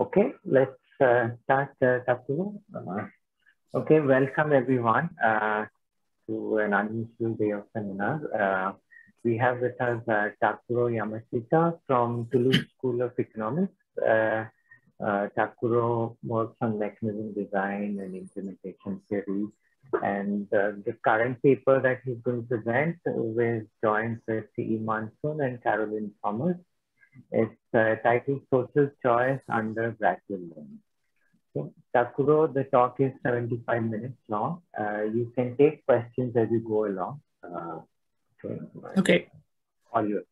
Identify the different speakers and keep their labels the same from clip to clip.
Speaker 1: Okay, let's uh, start, uh, Takuro. Uh, okay, welcome everyone uh, to an unusual day of seminar. Uh, we have with us uh, Takuro Yamashita from Toulouse School of Economics. Uh, uh, Takuro works on mechanism design and implementation theory. And the current paper that he's going to present with joined with C.E. Mansoon and Caroline Thomas it's uh, titled Social Choice Under Gradual Learning. So, Takuro, the talk is 75 minutes long. Uh, you can take questions as you go along. Uh,
Speaker 2: okay.
Speaker 1: All yours.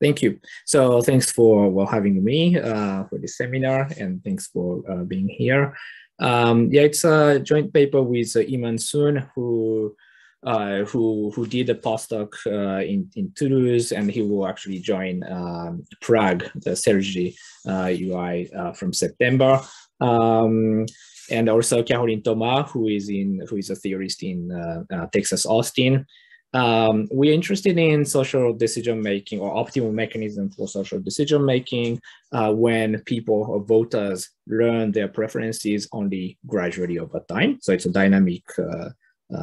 Speaker 2: Thank you. So thanks for well, having me uh, for this seminar and thanks for uh, being here. Um, yeah, it's a joint paper with uh, Yiman Sun, who uh, who who did a postdoc uh, in in Toulouse, and he will actually join um, Prague, the CERGE uh, EI uh, from September. Um, and also Caroline Thomas, who is in who is a theorist in uh, uh, Texas Austin. Um, we're interested in social decision making or optimal mechanism for social decision making when people or voters learn their preferences only gradually over time. So it's a dynamic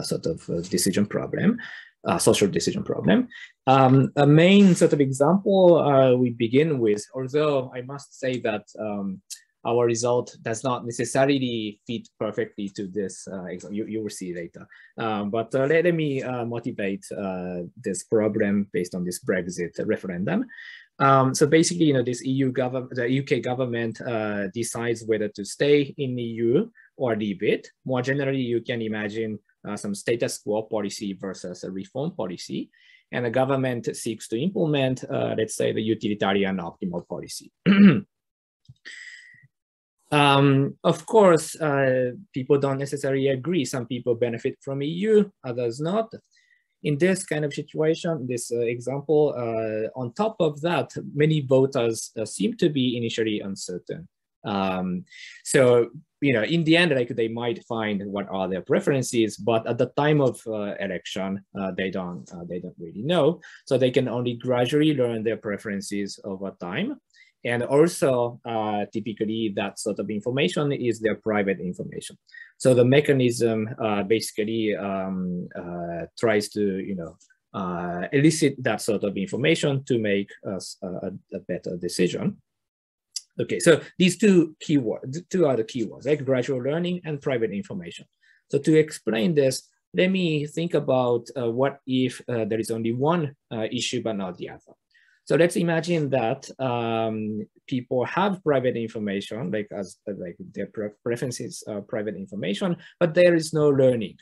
Speaker 2: sort of uh, decision problem, uh, social decision problem. Um, a main sort of example we begin with, although I must say that um, our result does not necessarily fit perfectly to this uh, you, you will see later. Um, but uh, let, let, me uh, motivate this problem based on this Brexit referendum. Um, so basically, you know, this EU government, the UK government decides whether to stay in the EU or leave it. More generally, you can imagine uh, some status quo policy versus a reform policy. And the government seeks to implement, uh, let's say, the utilitarian optimal policy. um, of course, uh, people don't necessarily agree. Some people benefit from EU, others not. In this kind of situation, this uh, example, uh, on top of that, many voters uh, seem to be initially uncertain. Um, so you know, in the end, like they might find what are their preferences, but at the time of uh, election, uh, they don't uh, they don't really know. So they can only gradually learn their preferences over time. And also, uh, typically, that sort of information is their private information. So the mechanism uh, basically um, uh, tries to, you know, elicit that sort of information to make us a, a better decision. Okay, so these two keywords, two other keywords, like gradual learning and private information. So to explain this, let me think about uh, what if uh, there is only one uh, issue but not the other. So let's imagine that um, people have private information, like as like their preferences are private information, but there is no learning.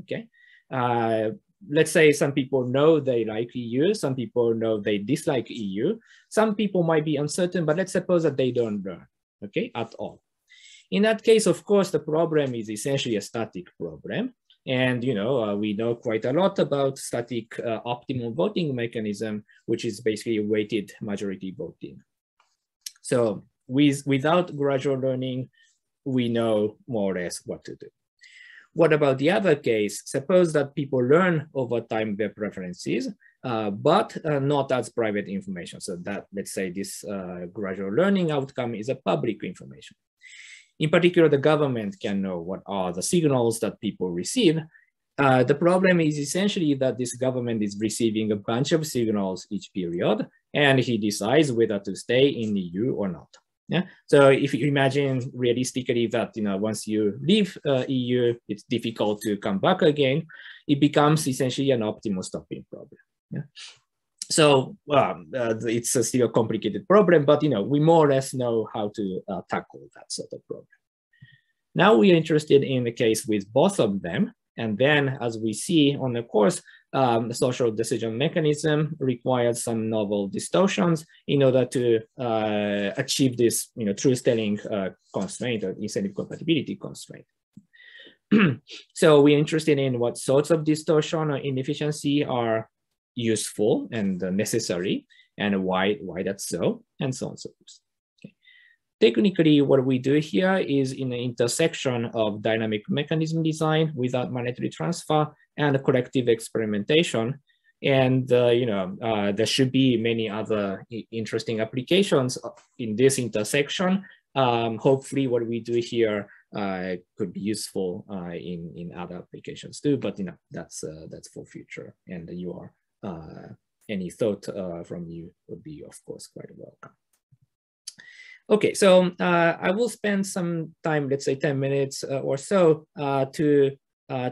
Speaker 2: Okay, uh, let's say some people know they like EU, some people know they dislike EU. Some people might be uncertain, but let's suppose that they don't learn, okay, at all. In that case, of course, the problem is essentially a static problem. And, you know, uh, we know quite a lot about static uh, optimal voting mechanism, which is basically weighted majority voting. So with, without gradual learning, we know more or less what to do. What about the other case? Suppose that people learn over time their preferences, uh, but uh, not as private information. So that, let's say this uh, gradual learning outcome is a public information. In particular, the government can know what are the signals that people receive. Uh, the problem is essentially that this government is receiving a bunch of signals each period, and he decides whether to stay in the EU or not. Yeah. So if you imagine realistically that you know once you leave uh, EU, it's difficult to come back again. It becomes essentially an optimal stopping problem. Yeah. So um, uh, it's a still a complicated problem, but you know we more or less know how to uh, tackle that sort of problem. Now we are interested in the case with both of them, and then as we see on the course, um, the social decision mechanism requires some novel distortions in order to uh, achieve this you know, truth-telling uh, constraint or incentive compatibility constraint. so we're interested in what sorts of distortion or inefficiency are useful and necessary and why, why that's so, and so on and so forth. Technically, what we do here is in the intersection of dynamic mechanism design without monetary transfer and collective experimentation. And, uh, you know, uh, there should be many other interesting applications in this intersection um, hopefully what we do here uh, could be useful uh, in, in other applications too, but you know, that's, uh, that's for future and you are, uh, any thought uh, from you would be of course quite welcome. Okay, so uh, I will spend some time, let's say 10 minutes or so to,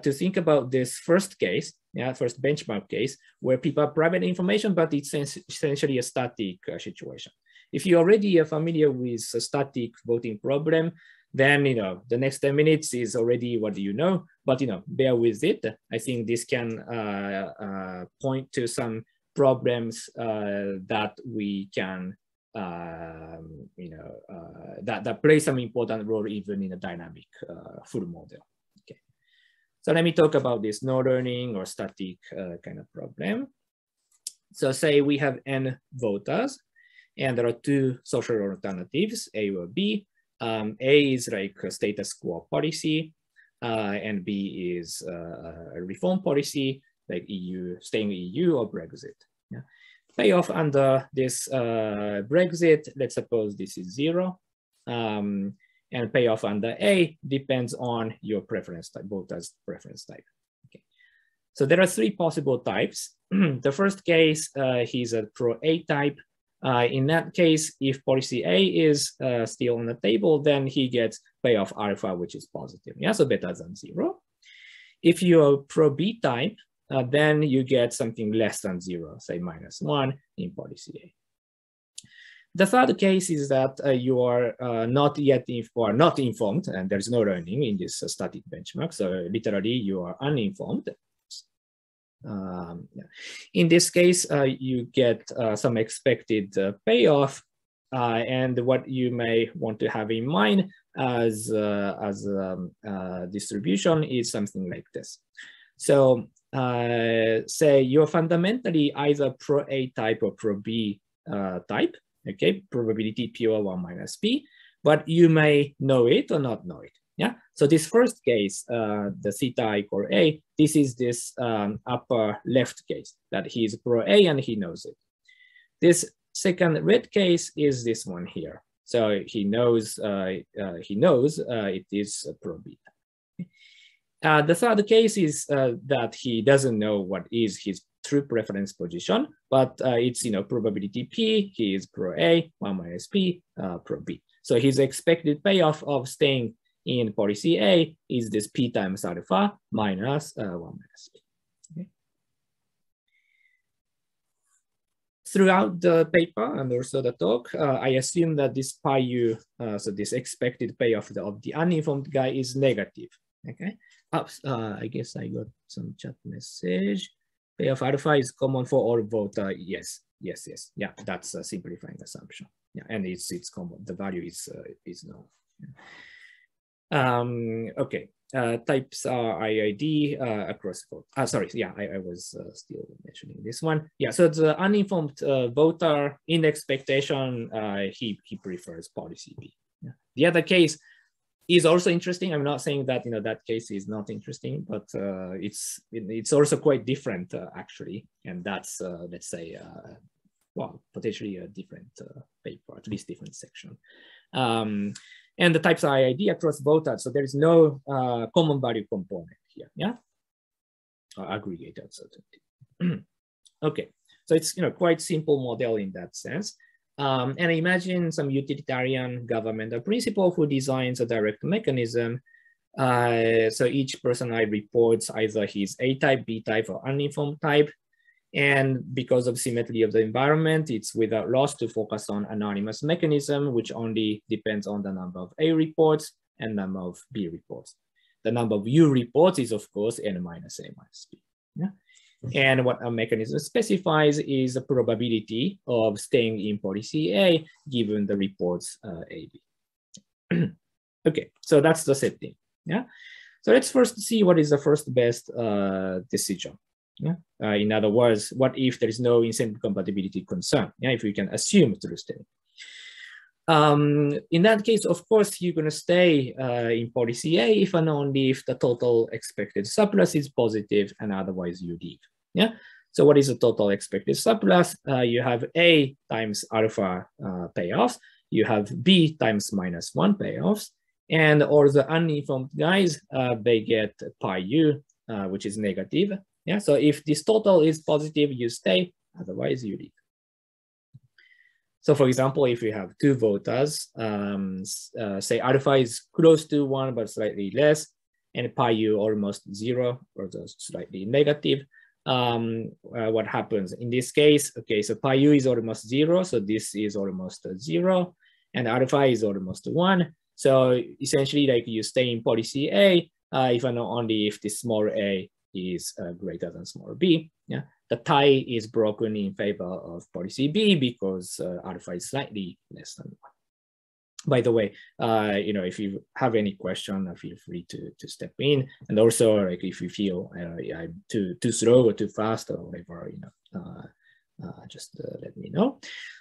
Speaker 2: to think about this first case, yeah, first benchmark case where people have private information, but it's essentially a static situation. If you already are familiar with a static voting problem, then you know the next 10 minutes is already what you know but you know bear with it i think this can uh, uh, point to some problems uh, that we can um, you know uh, that that play some important role even in a dynamic uh, full model so let me talk about this no learning or static uh, kind of problem so say we have n voters and there are two social alternatives a or b um, A is like a status quo policy, uh, and B is uh, a reform policy, like EU, staying EU or Brexit. Yeah. Payoff under this uh, Brexit, let's suppose this is zero. Um, and payoff under A depends on your preference type, voters preference type. Okay. So there are three possible types. the first case, uh, he's a pro A type, uh, in that case, if policy A is uh, still on the table, then he gets payoff alpha, which is positive. Yeah, so better than zero. If you're pro B type, uh, then you get something less than zero, say minus one in policy A. The third case is that uh, you are uh, not yet or not informed, and there's no learning in this uh, static benchmark. So literally, you are uninformed. Um, yeah. In this case, uh, you get uh, some expected uh, payoff. And what you may want to have in mind as, as um, distribution is something like this. So say you're fundamentally either pro A type or pro B type, okay, probability P over one minus P, but you may know it or not know it. Yeah. So this first case, uh, the theta equal A, this is this um, upper left case that he's pro A and he knows it. This second red case is this one here. So he knows uh, uh, he knows uh, it is pro B. Uh, the third case is uh, that he doesn't know what is his true preference position, but it's you know probability P, he is pro A, one minus P, pro B. So his expected payoff of staying in policy A is this P times alpha minus uh, 1 minus P. Okay. Throughout the paper and also the talk, uh, I assume that this pi u, uh, so this expected payoff of the, of the uninformed guy is negative. Okay. Oops, uh, I guess I got some chat message. Payoff alpha is common for all voter. Yes, yes, yes. Yeah, that's a simplifying assumption. Yeah, and it's it's common. The value is uh, is known. Um, okay, uh, types are IID uh, across both. Uh, sorry, yeah, I, I was uh, still mentioning this one. Yeah, so the uninformed uh, voter in expectation, uh, he, he prefers policy B. Yeah. The other case is also interesting. I'm not saying that, you know, that case is not interesting, but uh, it's it's also quite different uh, actually. And that's, uh, let's say, uh, well, potentially a different uh, paper, at least different section. Um, and the types are IID across both types. So there is no uh, common value component here, yeah? Or aggregated uncertainty. okay, so it's you know quite simple model in that sense. Um, and imagine some utilitarian government, governmental principal who designs a direct mechanism. Uh, so each person I reports either his A type, B type, or uninformed type. And because of symmetry of the environment, it's without loss to focus on anonymous mechanism, which only depends on the number of A reports and number of B reports. The number of U reports is of course N minus A minus B. Yeah? And what a mechanism specifies is the probability of staying in policy A given the reports uh, AB. okay, so that's the setting. Yeah. So let's first see what is the first best uh, decision. Yeah? Uh, in other words, what if there is no incentive compatibility concern? Yeah, if we can assume true state. Um, in that case, of course, you're going to stay uh, in policy A if and only if the total expected surplus is positive and otherwise you leave. Yeah. So what is the total expected surplus? Uh, you have A times alpha uh, payoffs you have B times minus one payoffs. And all the uninformed guys, uh, they get pi u, uh, which is negative. Yeah, so if this total is positive, you stay, otherwise you leave. So for example, if you have two voters, um, uh, say alpha is close to one, but slightly less, and pi u almost zero or just slightly negative, um, uh, what happens in this case? Okay, so pi u is almost zero, so this is almost zero, and alpha is almost one. So essentially, like you stay in policy A, uh, if and only if the small a is uh, greater than small b. Yeah, the tie is broken in favor of policy B because uh, alpha is slightly less than one. By the way, uh, you know, if you have any question, uh, feel free to, to step in. And also, like if you feel uh, I'm too too slow or too fast or whatever, you know, uh, uh, just let me know.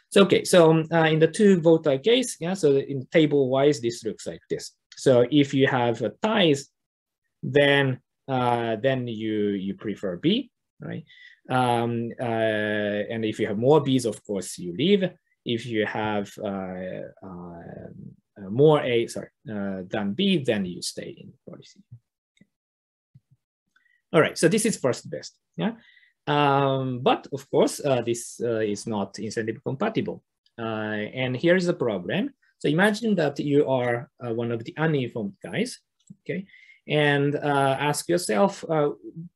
Speaker 2: So okay, so um, in the two voter case, yeah, so in table wise, this looks like this. So if you have ties, then then you you prefer B, right? Um, uh, and if you have more Bs, of course, you leave. If you have uh, uh, more A, sorry, than B, then you stay in policy. Okay. All right, so this is first best, yeah? Um, but of course, uh, this uh, is not incentive compatible. Uh, and here is the problem. So imagine that you are one of the uninformed guys, okay? And uh, ask yourself, uh,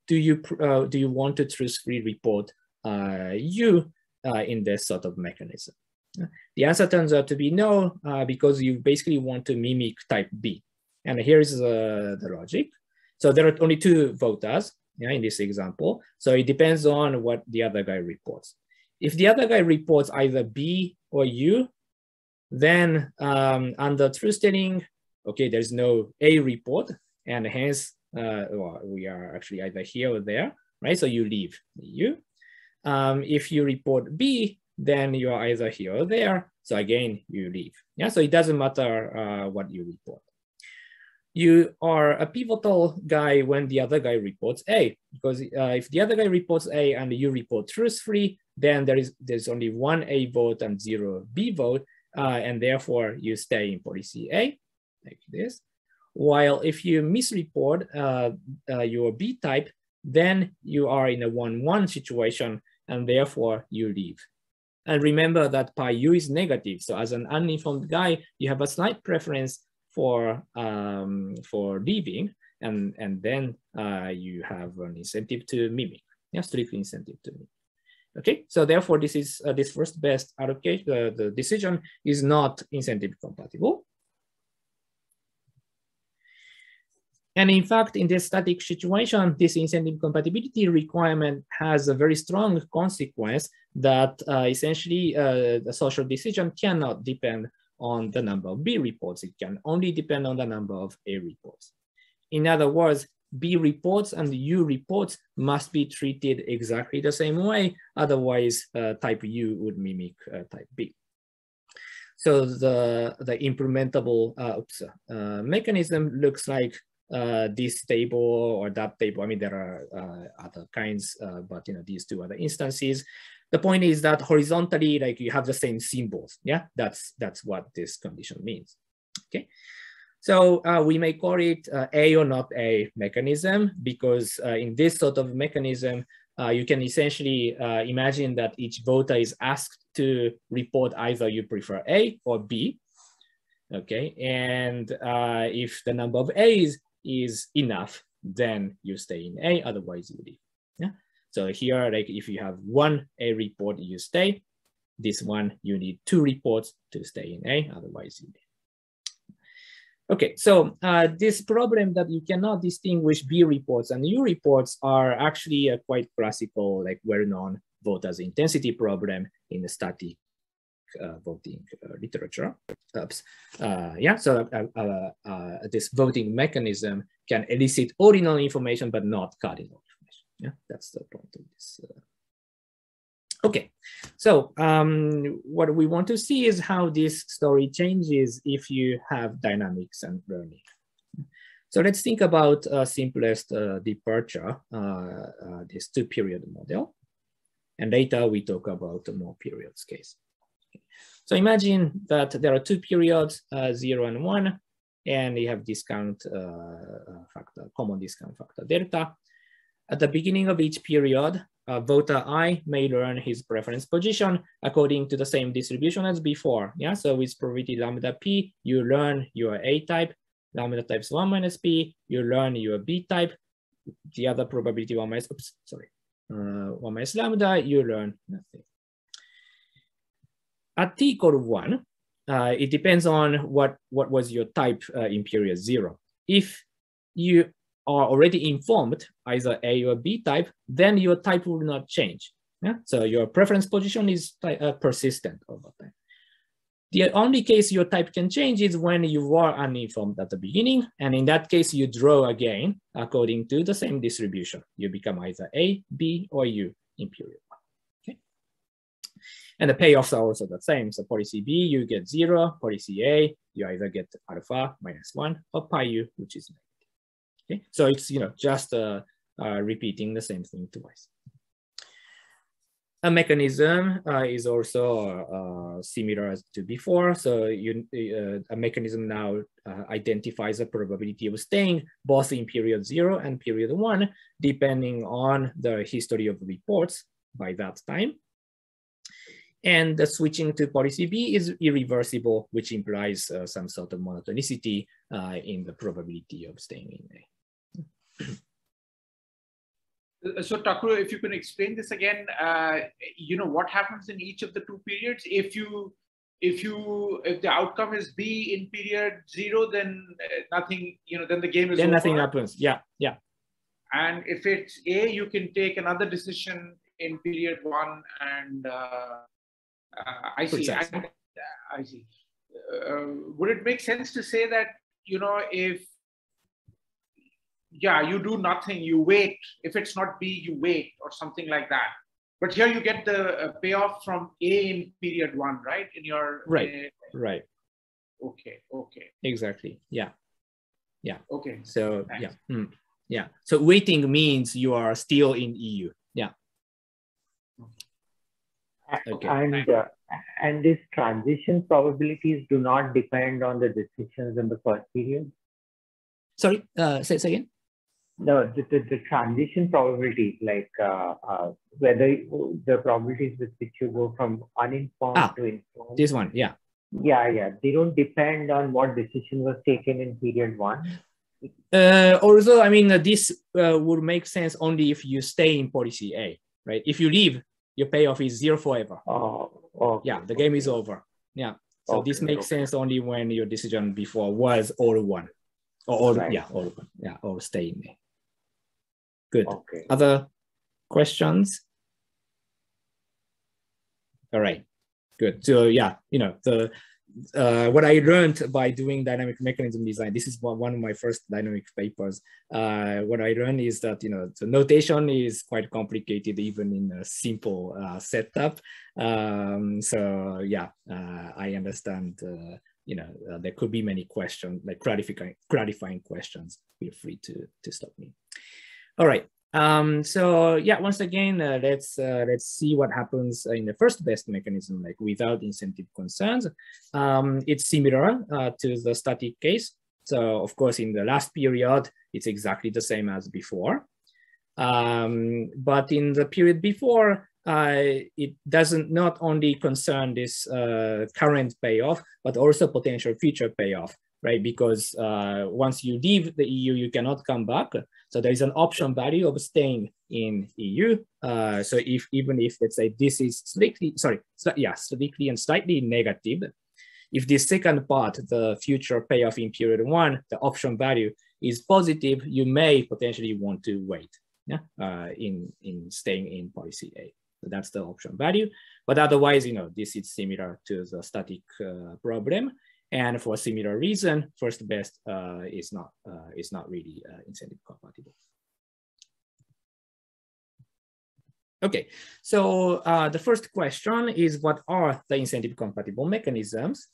Speaker 2: do you uh, do you want to truthfully report you in this sort of mechanism? The answer turns out to be no, because you basically want to mimic type B. And here's the logic. So there are only two voters yeah, in this example. So it depends on what the other guy reports. If the other guy reports either B or U, then um, under truth telling, okay, there's no A report, and hence uh, well, we are actually either here or there, right? So you leave U. Um, if you report B, then you are either here or there. So again, you leave. Yeah, so it doesn't matter uh, what you report. You are a pivotal guy when the other guy reports A, because uh, if the other guy reports A and you report truthfully, then there is there's only one A vote and zero B vote, uh, and therefore you stay in policy A, like this. While if you misreport uh, uh, your B type, then you are in a 1-1 situation and therefore you leave. And remember that pi u is negative. So as an uninformed guy, you have a slight preference for, um, for leaving and, and then uh, you have an incentive to mimic, yeah, strictly incentive to mimic. Okay, so therefore this is uh, this first best allocation, uh, the decision is not incentive compatible. And in fact, in this static situation, this incentive compatibility requirement has a very strong consequence that uh, essentially uh, the social decision cannot depend on the number of B reports. It can only depend on the number of A reports. In other words, B reports and U reports must be treated exactly the same way. Otherwise, uh, type U would mimic uh, type B. So the, the implementable uh, uh, mechanism looks like uh, this table or that table. I mean, there are uh, other kinds, uh, but you know, these two other instances. The point is that horizontally, like you have the same symbols. Yeah, that's that's what this condition means. Okay. So uh, we may call it uh, A or not A mechanism because uh, in this sort of mechanism, you can essentially imagine that each voter is asked to report either you prefer A or B. Okay, and if the number of A's is enough, then you stay in A, otherwise you leave. Yeah. So here, like if you have one A report, you stay. This one, you need two reports to stay in A, otherwise you leave. Okay, so uh, this problem that you cannot distinguish B reports and U reports are actually a quite classical, like well-known voters intensity problem in the static voting uh, literature. Oops. Uh, yeah, so this voting mechanism can elicit ordinal information, but not cardinal information. Yeah, that's the point of this. Okay, so um, what we want to see is how this story changes if you have dynamics and learning. So let's think about uh, simplest uh, departure, uh, this two period model. And later we talk about the more periods case. So imagine that there are two periods, uh, zero and one, and you have discount uh, factor, common discount factor delta. At the beginning of each period, uh, voter I may learn his preference position according to the same distribution as before. Yeah, so with probability lambda p, you learn your A type, lambda times one minus p, you learn your B type, the other probability one minus, oops, sorry, uh, one minus lambda, you learn nothing. At t equal to one, uh, it depends on what, what was your type uh, zero. If you are already informed, either A or B type, then your type will not change. Yeah? So your preference position is uh, persistent over time. The only case your type can change is when you are uninformed at the beginning. And in that case, you draw again according to the same distribution. You become either A, B, or U. Okay. And the payoffs are also the same. So policy B, you get zero. Policy A, you either get alpha minus one or pi U, which is negative. Okay, so it's you know just uh, uh, repeating the same thing twice. A mechanism uh, is also uh, similar as to before. So you, uh, a mechanism now uh, identifies the probability of staying both in period zero and period one, depending on the history of reports by that time. And the switching to policy B is irreversible, which implies some sort of monotonicity in the probability of staying in A.
Speaker 3: Uh, so Takuro, if you can explain this again, uh, you know, what happens in each of the two periods? If you, if you, if the outcome is B in period zero, then uh, nothing, you know, then the game is
Speaker 2: Then
Speaker 3: over.
Speaker 2: nothing happens, yeah, yeah.
Speaker 3: And if it's A, you can take another decision in period one and uh, uh I see, I, I see. Uh, would it make sense to say that, you know, if yeah, you do nothing, you wait. If it's not B, you wait or something like that. But here you get the uh, payoff from A in period one, right? In your
Speaker 2: right, uh, right.
Speaker 3: Okay, okay.
Speaker 2: Exactly. Yeah, yeah.
Speaker 3: Okay.
Speaker 2: So Thanks. yeah, mm. yeah. So waiting means you are still in EU. Yeah.
Speaker 1: Okay. And uh, and these transition probabilities do not depend on the decisions in the first period.
Speaker 2: Sorry, uh, say, say again
Speaker 1: the, the, the transition probabilities, like uh, uh, whether the probabilities with which you go from uninformed ah, to informed.
Speaker 2: This one, yeah.
Speaker 1: Yeah, yeah. They don't depend on what decision was taken in period one.
Speaker 2: Uh, also, I mean, uh, this uh, would make sense only if you stay in policy A, right? If you leave, your payoff is zero forever.
Speaker 1: Oh, okay.
Speaker 2: Yeah, the game is over. Yeah. So okay, this makes okay. sense only when your decision before was all one. Or all, right. yeah, all, yeah, or stay in there. Good. Okay. Other questions? All right. Good. So yeah, you know, the uh, what I learned by doing dynamic mechanism design, this is one, of my first dynamic papers. Uh, what I learned is that, you know, the notation is quite complicated even in a simple uh, setup. Um, so yeah, uh, I understand, uh, you know, uh, there could be many questions, like clarifying, clarifying questions. Feel free to, to stop me. All right. Um, so yeah, once again, uh, let's uh, let's see what happens in the first best mechanism, like without incentive concerns. Um, it's similar uh, to the static case. So of course, in the last period, it's exactly the same as before. Um, but in the period before, uh, it doesn't not only concern this uh, current payoff, but also potential future payoff right? Because uh, once you leave the EU, you cannot come back. So there is an option value of staying in EU. Uh, so if even if let's say this is slightly, sorry, yeah, slightly and slightly negative, if the second part, the future payoff in period one, the option value is positive, you may potentially want to wait yeah, uh, in, in staying in policy A. So that's the option value. But otherwise, you know, this is similar to the static uh, problem. And for similar reason, first best uh, is not uh, is not really uh, incentive compatible. Okay, so uh, the first question is what are the incentive compatible mechanisms?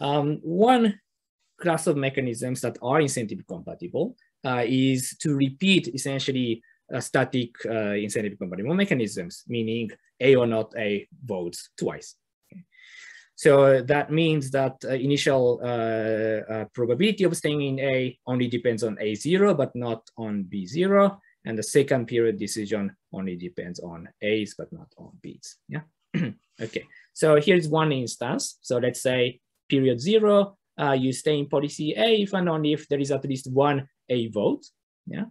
Speaker 2: Um, one class of mechanisms that are incentive compatible uh, is to repeat essentially static uh, incentive compatible mechanisms, meaning A or not A votes twice. So that means that uh, initial uh, uh, probability of staying in A only depends on A0, but not on B0. And the second period decision only depends on A's, but not on B's. Yeah. okay. So here's one instance. So let's say period zero, uh, you stay in policy A if and only if there is at least one A vote. Yeah.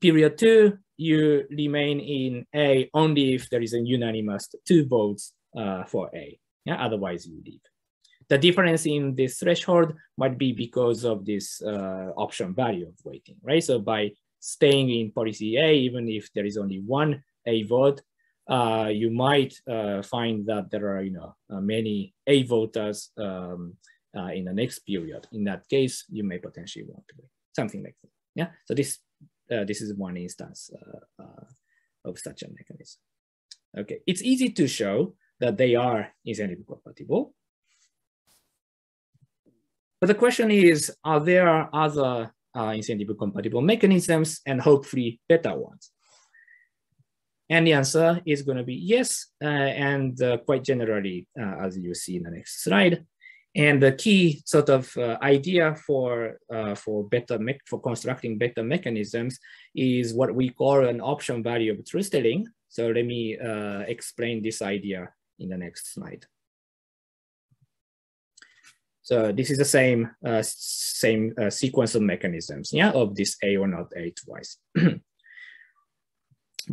Speaker 2: Period two, you remain in A only if there is a unanimous two votes uh, for A. Yeah, otherwise you leave. The difference in this threshold might be because of this uh, option value of weighting, right? So by staying in policy A, even if there is only one A vote, uh, you might uh, find that there are you know uh, many A voters um, uh, in the next period. In that case, you may potentially want to wait, something like that. Yeah. So this uh, this is one instance of such a mechanism. Okay, it's easy to show that they are incentive compatible. But the question is, are there other uh, incentive compatible mechanisms and hopefully better ones? And the answer is going to be yes, uh, and uh, quite generally, uh, as you see in the next slide. And the key sort of uh, idea for uh, for better for constructing better mechanisms is what we call an option value of truth telling. So let me explain this idea in the next slide. So this is the same uh, same uh, sequence of mechanisms, yeah, of this A or not A twice. the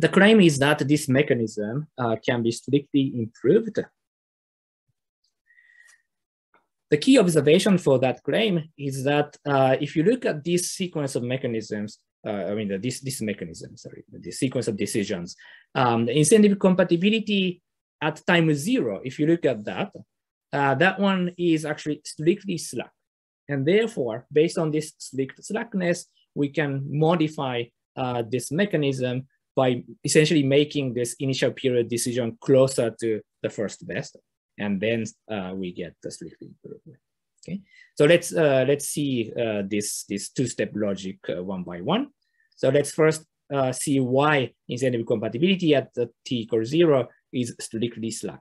Speaker 2: claim is that this mechanism uh, can be strictly improved. The key observation for that claim is that uh, if you look at this sequence of mechanisms, uh, I mean, the, this, this mechanism, sorry, the sequence of decisions, um, the incentive compatibility at time zero, if you look at that, uh, that one is actually strictly slack. And therefore, based on this strict slackness, we can modify uh, this mechanism by essentially making this initial period decision closer to the first best. And then uh, we get the strictly improvement. Okay, so let's uh, let's see uh, this this two-step logic uh, one by one. So let's first see why incentive compatibility at the t equals zero is strictly slack.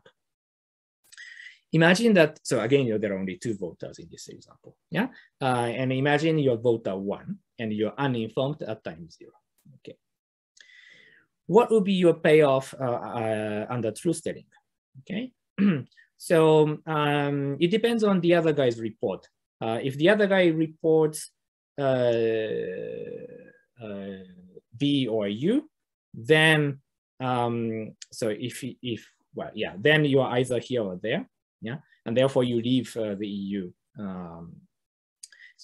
Speaker 2: Imagine that, so again, you know, there are only two voters in this example, yeah? Uh, and imagine your voter one and you're uninformed at time zero, okay? What would be your payoff uh, uh, under truth telling, okay? so um, it depends on the other guy's report. Uh, if the other guy reports uh, uh, B or U, then um, so if, if, well, yeah, then you are either here or there, yeah? And therefore you leave uh, the EU um,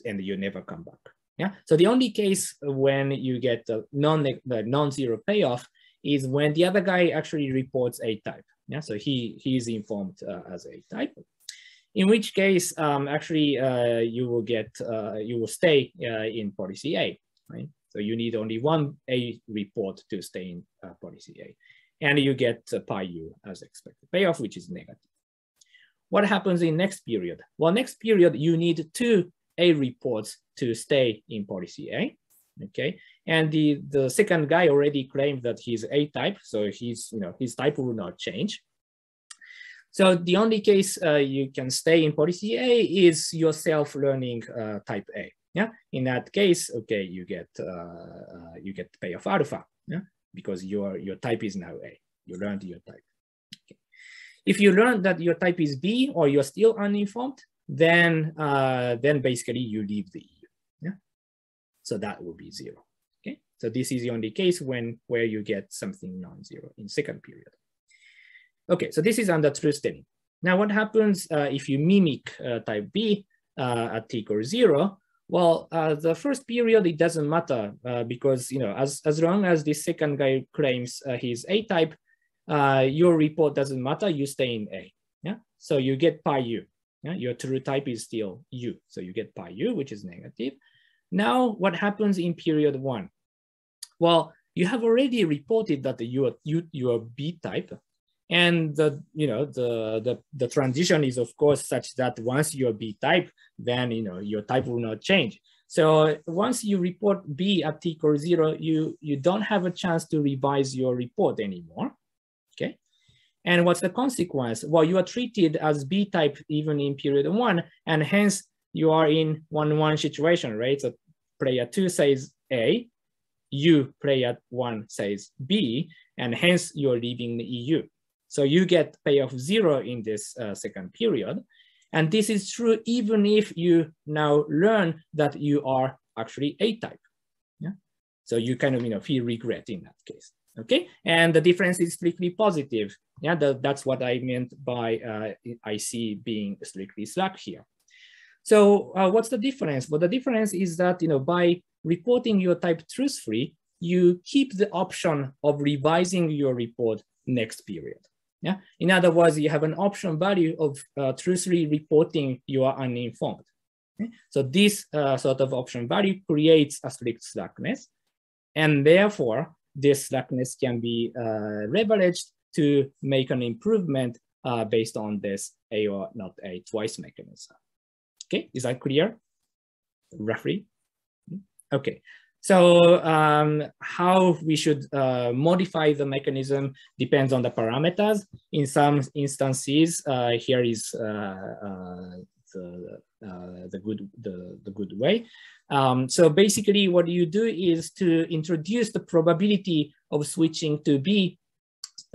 Speaker 2: and you never come back, yeah? So the only case when you get the non, the non-zero payoff is when the other guy actually reports A type, yeah? So he, he is informed uh, as A type in which case um, actually uh, you will get, uh, you will stay uh, in policy A, right? So you need only one A report to stay in uh, policy A. And you get uh, pi u as expected payoff, which is negative. What happens in next period? Well, next period, you need two A reports to stay in policy A, okay? And the, the second guy already claimed that he's A type, so he's, you know, his type will not change. So the only case uh, you can stay in policy A is yourself learning uh, type A. Yeah, in that case, okay, you get uh, uh, you get payoff alpha. Yeah, because your your type is now A. You learned your type. Okay. If you learn that your type is B or you're still uninformed, then uh, then basically you leave the EU. Yeah, so that will be zero. Okay, so this is the only case when where you get something non-zero in second period. Okay, so this is under telling. Now, what happens uh, if you mimic uh, type B uh, at t equals zero? Well, uh, the first period, it doesn't matter uh, because, you know, as, as long as the second guy claims uh, he's A-type, uh, your report doesn't matter, you stay in A, yeah? So you get pi U, yeah? Your true type is still U, so you get pi U, which is negative. Now, what happens in period one? Well, you have already reported that you are, you, are B-type, and the you know the, the the transition is of course such that once you're B type, then you know your type will not change. So once you report B at t equals zero, you you don't have a chance to revise your report anymore. Okay, And what's the consequence? Well, you are treated as B type even in period one, and hence you are in one-one situation, right? So player two says A, you player one says B, and hence you're leaving the EU. So you get payoff zero in this uh, second period. And this is true even if you now learn that you are actually A-type. Yeah. So you kind of you know feel regret in that case. Okay. And the difference is strictly positive. Yeah, the, that's what I meant by uh, IC being strictly slack here. So uh, what's the difference? Well, the difference is that you know by reporting your type truthfully, you keep the option of revising your report next period. Yeah. In other words, you have an option value of uh, truthfully reporting you are uninformed. Okay? So this uh, sort of option value creates a strict slackness. And therefore, this slackness can be uh, leveraged to make an improvement uh, based on this A or not A twice mechanism. Okay, is that clear? Roughly? Okay, so um, how we should uh, modify the mechanism depends on the parameters. In some instances, uh, here is uh, uh the, uh, the, good, the, the good way. Um, so basically what you do is to introduce the probability of switching to B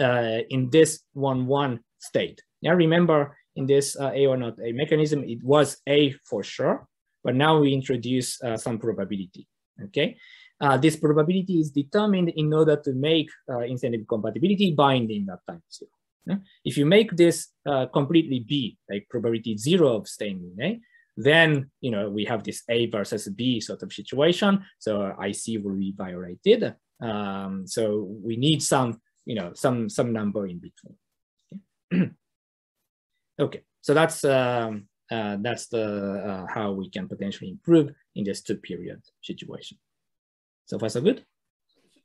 Speaker 2: uh, in this 1-1 state. Now remember in this A or not A mechanism, it was A for sure, but now we introduce some probability okay? Uh, this probability is determined in order to make uh, incentive compatibility binding at time zero. Yeah? If you make this uh, completely B, like probability zero of staying in A, then you know we have this A versus B sort of situation. So IC will be violated. Um, so we need some, you know, some some number in between. Okay, okay. so that's um, uh, that's the uh, how we can potentially improve in this two period situation. So far, so good.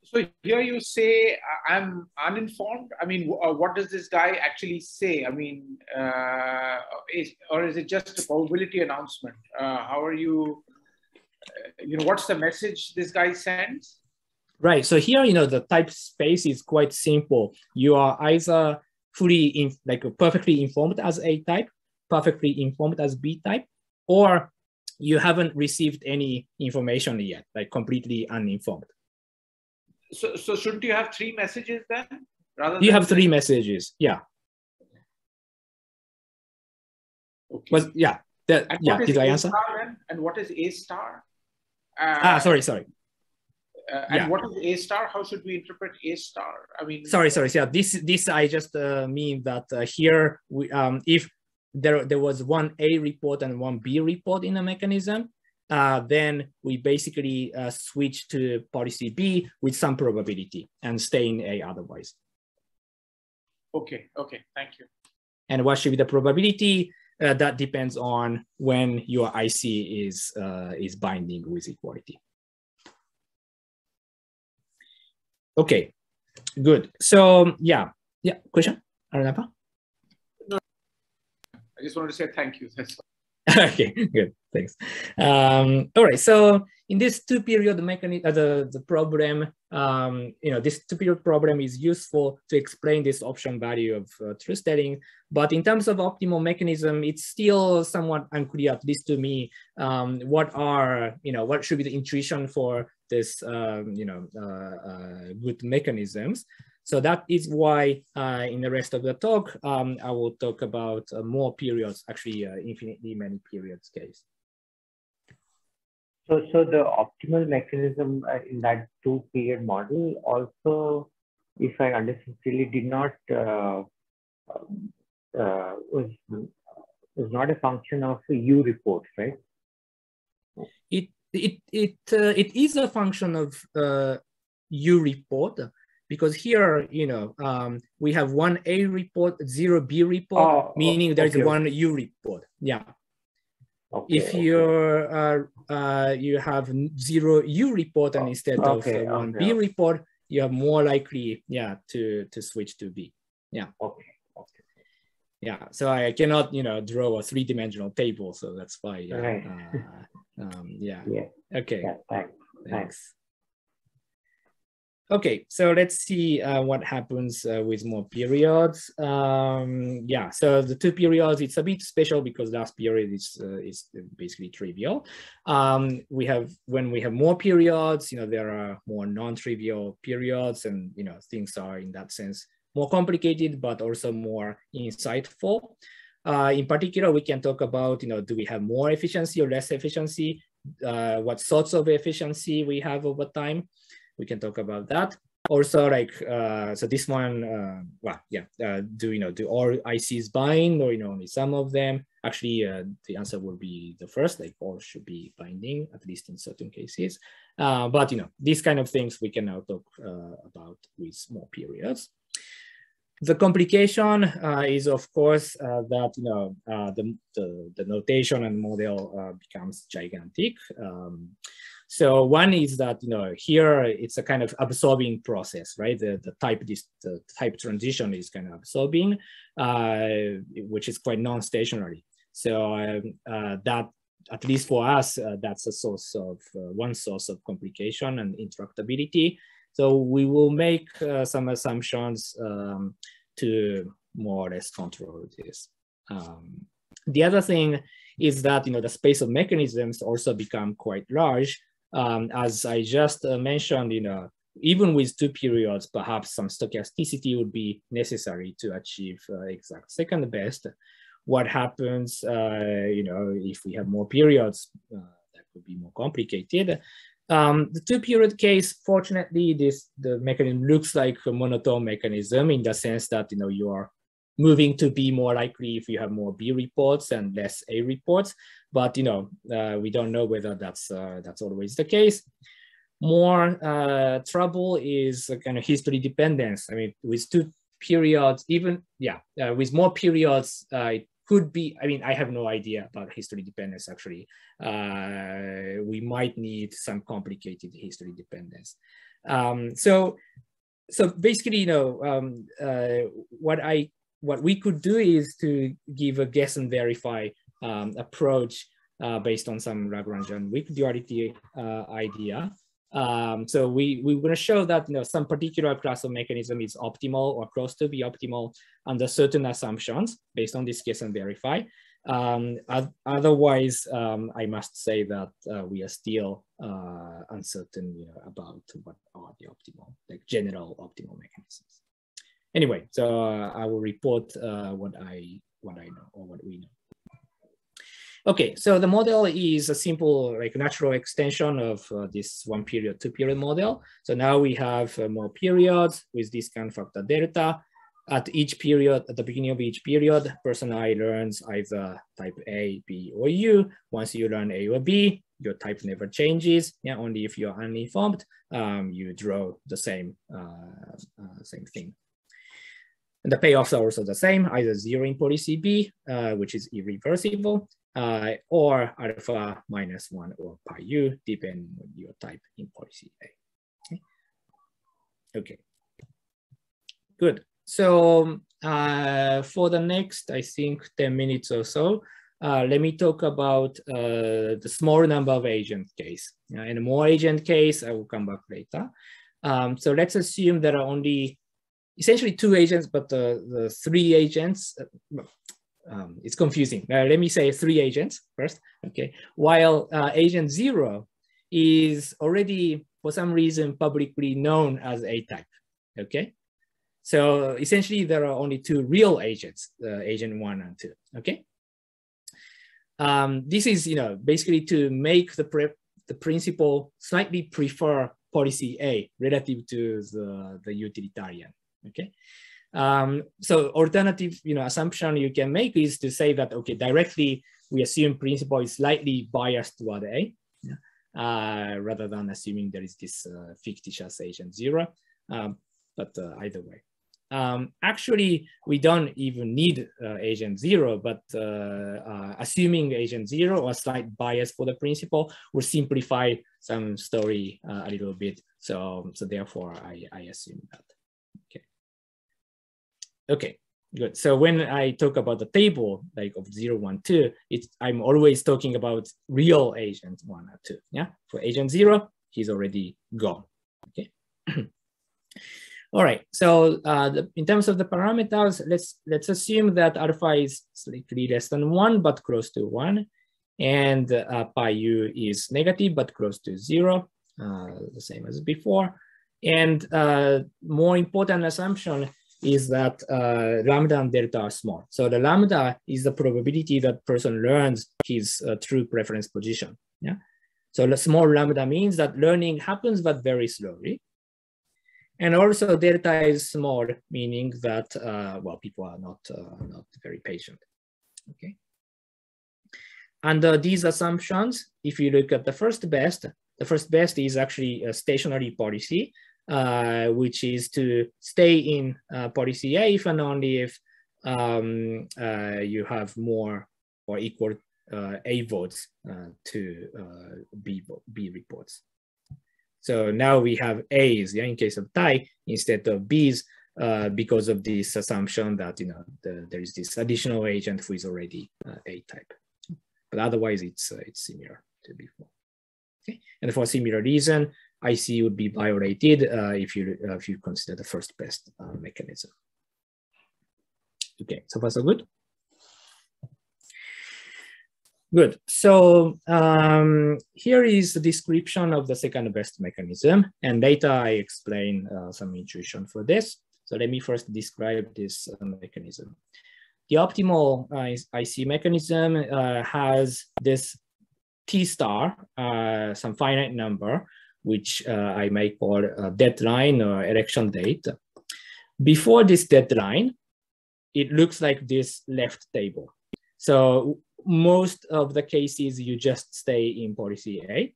Speaker 3: So here you say I'm uninformed. I mean, uh, what does this guy actually say? I mean, uh, is, or is it just a probability announcement? Uh, how are you? Uh, you know, what's the message this guy sends?
Speaker 2: Right. So here, you know, the type space is quite simple. You are either fully in, like perfectly informed as A type, perfectly informed as B type, or you haven't received any information yet, like completely uninformed.
Speaker 3: So, so shouldn't you have three messages then?
Speaker 2: Rather you have three messages, yeah. Okay. Was yeah, that, yeah. Did I answer?
Speaker 3: And what is A star?
Speaker 2: Uh, ah, sorry, sorry.
Speaker 3: Uh, and yeah. what is A star? How should we interpret A star? I mean,
Speaker 2: sorry, sorry. Yeah, this this I just uh, mean that uh, here we um if there, there was one A report and one B report in the mechanism. Uh, then we basically uh, switch to policy B with some probability and stay in A otherwise.
Speaker 3: Okay, okay, thank you.
Speaker 2: And what should be the probability? Uh, that depends on when your IC is, uh, is binding with equality. Okay, good. So yeah, yeah, question, Aranapa?
Speaker 3: I just wanted to say thank you.
Speaker 2: okay, good, thanks. Um, all right, so in this two period mechanism, uh, the, the problem, um, you know, this two period problem is useful to explain this option value of uh, truth telling. But in terms of optimal mechanism, it's still somewhat unclear, at least to me, um, what are, you know, what should be the intuition for this, um, you know, uh, uh, good mechanisms. So that is why uh, in the rest of the talk, um, I will talk about uh, more periods, actually uh, infinitely many periods case.
Speaker 1: So, so the optimal mechanism uh, in that two period model also, if I understand clearly, did not, uh, uh, was, was not a function of U report, right?
Speaker 2: It, it, it, it is a function of U report, because here, you know, um, we have one A report, zero B report, oh, meaning there's okay. one U report. Yeah. Okay, if you're uh, uh, you have zero U report and instead okay, of uh, one B report, you are more likely, yeah, to to switch to B. Yeah.
Speaker 1: Okay. Okay.
Speaker 2: Yeah. So I cannot, you know, draw a three-dimensional table, so that's why. Yeah. Right. Uh, um, yeah.
Speaker 1: yeah.
Speaker 2: Okay.
Speaker 1: Yeah, thanks.
Speaker 2: Thanks. Okay, so let's see uh, what happens uh, with more periods. Um, yeah, so the two periods, it's a bit special because last period is, uh, is basically trivial. Um, we have, when we have more periods, you know, there are more non-trivial periods and, you know, things are in that sense more complicated, but also more insightful. Uh, in particular, we can talk about, you know, do we have more efficiency or less efficiency? Uh, what sorts of efficiency we have over time? We can talk about that. Also, like uh, so, this one, uh, well, yeah, uh, do you know do all ICs bind or you know only some of them? Actually, uh, the answer will be the first, like all should be binding at least in certain cases. Uh, but you know, these kind of things we can now talk uh, about with more periods. The complication is, of course, that you know the, the, the notation and model becomes gigantic. Um, so one is that you know here it's a kind of absorbing process, right? The the type this the type transition is kind of absorbing, uh, which is quite non-stationary. So um, uh, that at least for us, uh, that's a source of uh, one source of complication and interactability. So we will make uh, some assumptions um, to more or less control this. Um, the other thing is that you know the space of mechanisms also become quite large um, as I just uh, mentioned, you know, even with two periods, perhaps some stochasticity would be necessary to achieve uh, exact second best. What happens, uh, you know, if we have more periods, uh, that could be more complicated. Um, the two period case, fortunately, this the mechanism looks like a monotone mechanism in the sense that, you know, you are moving to be more likely if you have more B reports and less A reports. But you know, uh, we don't know whether that's uh, that's always the case. More uh, trouble is a kind of history dependence. I mean, with two periods, even yeah, uh, with more periods, uh, it could be. I mean, I have no idea about history dependence. Actually, uh, we might need some complicated history dependence. Um, so so basically, you know, um, uh, what I what we could do is to give a guess and verify um, approach uh, based on some Lagrangian weak duality uh, idea. Um, so we, we're going to show that you know, some particular class of mechanism is optimal or close to be optimal under certain assumptions based on this case and verify. Um, otherwise, um, I must say that uh, we are still uh, uncertain you know, about what are the optimal, like general optimal mechanisms anyway, so uh, I will report uh, what I what I know or what we know. Okay, so the model is a simple like natural extension of uh, this one period, two period model. So now we have uh, more periods with this discount factor delta. At each period, at the beginning of each period, person I learns either type A, B, or U. Once you learn A or B, your type never changes. Yeah, only if you're uninformed, um, you draw the same uh, uh, same thing. And the payoffs are also the same, either zero in policy B, uh, which is irreversible, uh, or alpha minus one or pi u, depending on your type in policy A. Okay, okay. good. So uh, for the next, I think 10 minutes or so, uh, let me talk about uh, the small number of agent case. In a more agent case, I will come back later. Um, so let's assume there are only essentially two agents, but the, the three agents, uh, um, it's confusing. Uh, let me say three agents first, okay? While uh, agent zero is already, for some reason, publicly known as A-type, okay? So essentially there are only two real agents, uh, agent one and two, okay? Um, this is, you know, basically to make the, the principal slightly prefer policy A relative to the, the utilitarian, okay? Um, so alternative, you know, assumption you can make is to say that, okay, directly we assume principal is slightly biased toward A, uh, rather than assuming there is this uh, fictitious agent zero, um, but uh, either way. Um, actually, we don't even need uh, agent zero, but uh, uh, assuming agent zero or slight bias for the principal will simplify some story a little bit. So, so therefore, I, I assume that. Okay, good. So when I talk about the table like of zero, one, two, it's I'm always talking about real agent one or two. Yeah, for agent zero, he's already gone. Okay. All right, so uh, the, in terms of the parameters, let's let's assume that alpha is slightly less than one, but close to one, and uh, pi u is negative, but close to zero, uh, the same as before. And uh, more important assumption is that uh, lambda and delta are small. So the lambda is the probability that person learns his uh, true preference position. Yeah. So the small lambda means that learning happens, but very slowly. And also delta is small, meaning that, uh, well, people are not, uh, not very patient, okay? Under these assumptions, if you look at the first best, the first best is actually a stationary policy, uh, which is to stay in uh, policy A if and only if um, uh, you have more or equal uh, A votes uh, to uh, B, B reports. So now we have A's yeah, in case of tie instead of B's uh, because of this assumption that you know the, there is this additional agent who is already uh, A type. But otherwise, it's uh, it's similar to before. Okay, and for a similar reason, IC would be violated uh, if you uh, if you consider the first best uh, mechanism. Okay, so far so good. Good. So um, here is the description of the second best mechanism. And later I explain uh, some intuition for this. So let me first describe this uh, mechanism. The optimal uh, IC mechanism has this T star, some finite number, which uh, I may call a deadline or election date. Before this deadline, it looks like this left table. So most of the cases you just stay in policy A.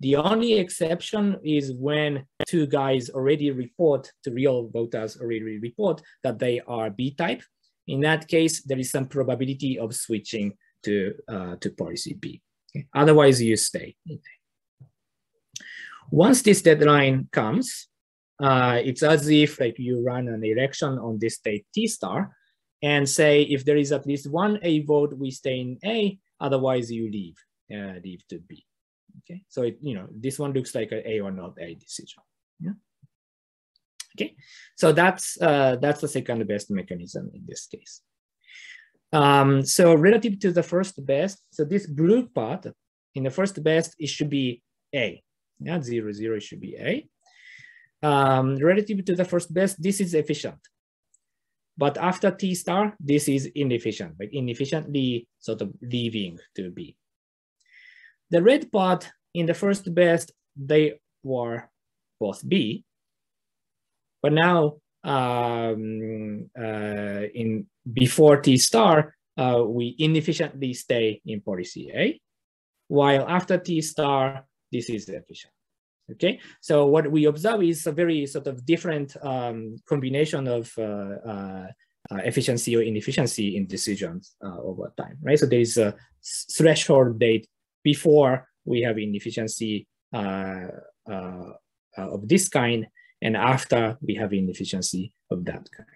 Speaker 2: The only exception is when two guys already report to real voters already report that they are B type. In that case, there is some probability of switching to, uh, to policy B. Okay? Otherwise, you stay. Once this deadline comes, uh, it's as if like you run an election on this state T star, and say if there is at least one A vote, we stay in A, otherwise you leave, uh, leave to B. Okay, so it, you know, this one looks like a A or not A decision. Yeah. Okay, so that's uh, that's the second best mechanism in this case. Um, so relative to the first best, so this blue part in the first best, it should be A. Yeah, zero, zero should be A. Um, relative to the first best, this is efficient. But after T star, this is inefficient, like inefficiently sort of leaving to B. The red part in the first best, they were both B, but now um, uh, in before T star, uh, we inefficiently stay in policy A, while after T star, this is efficient. Okay, so what we observe is a very sort of different um, combination of uh, uh, uh, efficiency or inefficiency in decisions uh, over time, right? So there is a threshold date before we have inefficiency uh, uh, of this kind, and after we have inefficiency of that kind.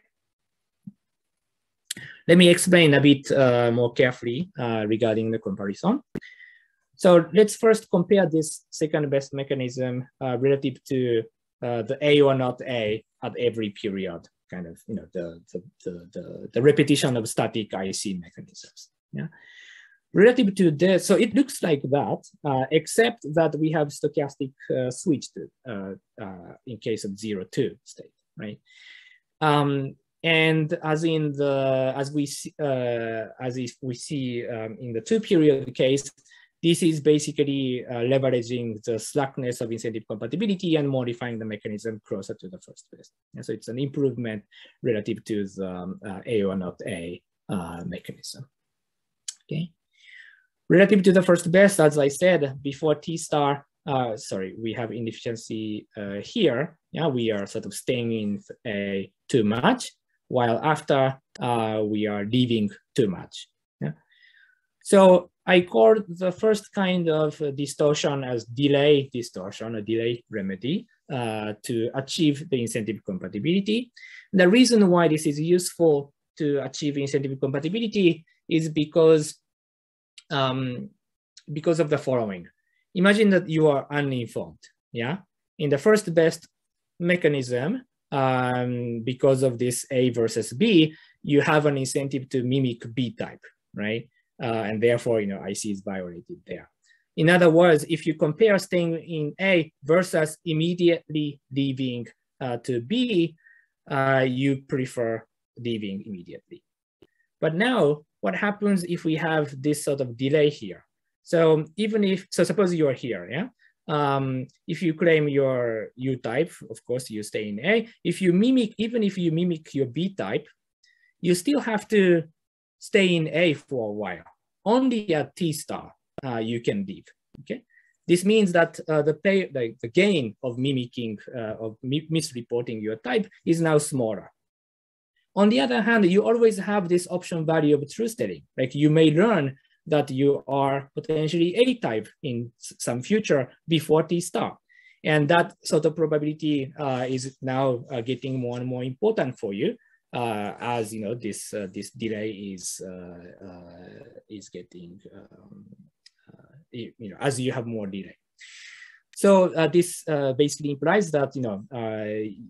Speaker 2: Let me explain a bit more carefully regarding the comparison. So let's first compare this second best mechanism uh, relative to uh, the A or not A at every period, kind of, you know, the, the, the, the, the repetition of static IC mechanisms. Yeah. Relative to this, so it looks like that, uh, except that we have stochastic uh, switch uh, uh, in case of zero two state, right? Um, and as in the as we see, as if we see um, in the two period case, this is basically uh, leveraging the slackness of incentive compatibility and modifying the mechanism closer to the first best. And so it's an improvement relative to the um, uh, A or not A uh, mechanism. Okay. Relative to the first best, as I said, before T star, uh, sorry, we have inefficiency uh, here. Yeah, we are sort of staying in A too much, while after uh, we are leaving too much. Yeah. So I call the first kind of distortion as delay distortion, a delay remedy uh, to achieve the incentive compatibility. The reason why this is useful to achieve incentive compatibility is because, um, because of the following. Imagine that you are uninformed, yeah? In the first best, mechanism, um, because of this A versus B, you have an incentive to mimic B type, right? Uh, and therefore, you know, IC is violated there. In other words, if you compare staying in A versus immediately leaving uh, to B, uh, you prefer leaving immediately. But now, what happens if we have this sort of delay here? So even if, so suppose you are here, yeah? Um, if you claim your U type, of course, you stay in A. If you mimic, even if you mimic your B type, you still have to stay in A for a while. Only at T star uh, you can leave, okay? This means that uh, the, pay, the gain of mimicking, uh, of mi misreporting your type is now smaller. On the other hand, you always have this option value of truth telling. Like you may learn that you are potentially A-type in some future before T star. And that sort of probability uh, is now uh, getting more and more important for you uh, as you know this uh, this delay is uh, uh, is getting um, you know as you have more delay. So this basically implies that you know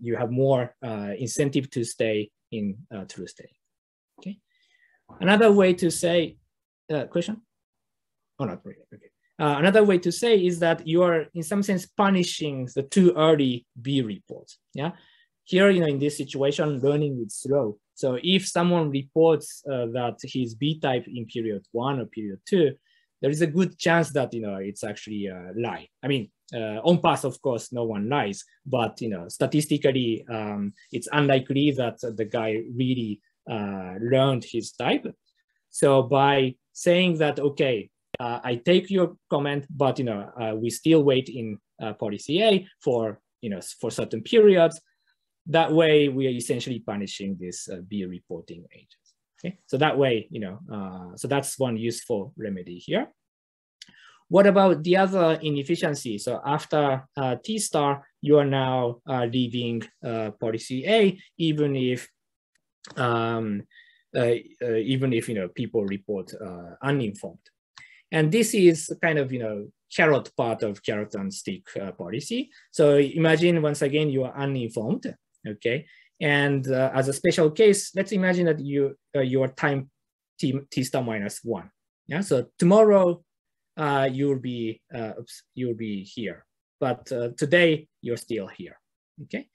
Speaker 2: you have more incentive to stay in true state. Okay. Another way to say uh, question? Oh, not really. Okay. Uh, another way to say is that you are, in some sense, punishing the too early B reports. Yeah. Here, you know, in this situation, learning is slow. So if someone reports uh, that he's B type in period one or period two, there is a good chance that you know it's actually a lie. I mean, uh, on pass, of course, no one lies, but you know, statistically, um, it's unlikely that the guy really uh, learned his type. So by saying that, okay, uh, I take your comment, but you know, uh, we still wait in uh, policy A for you know for certain periods. That way, we are essentially punishing this uh, reporting agents. Okay, so that way, you know, uh, so that's one useful remedy here. What about the other inefficiency? So after uh, T star, you are now leaving policy A, even if um, uh, uh, even if you know people report uh, uninformed. And this is kind of you know carrot part of carrot and stick policy. So imagine once again you are uninformed, okay? And as a special case, let's imagine that you your time t, t star minus one. Yeah. So tomorrow uh, you'll be uh, oops, you'll be here, but uh, today you're still here. Okay.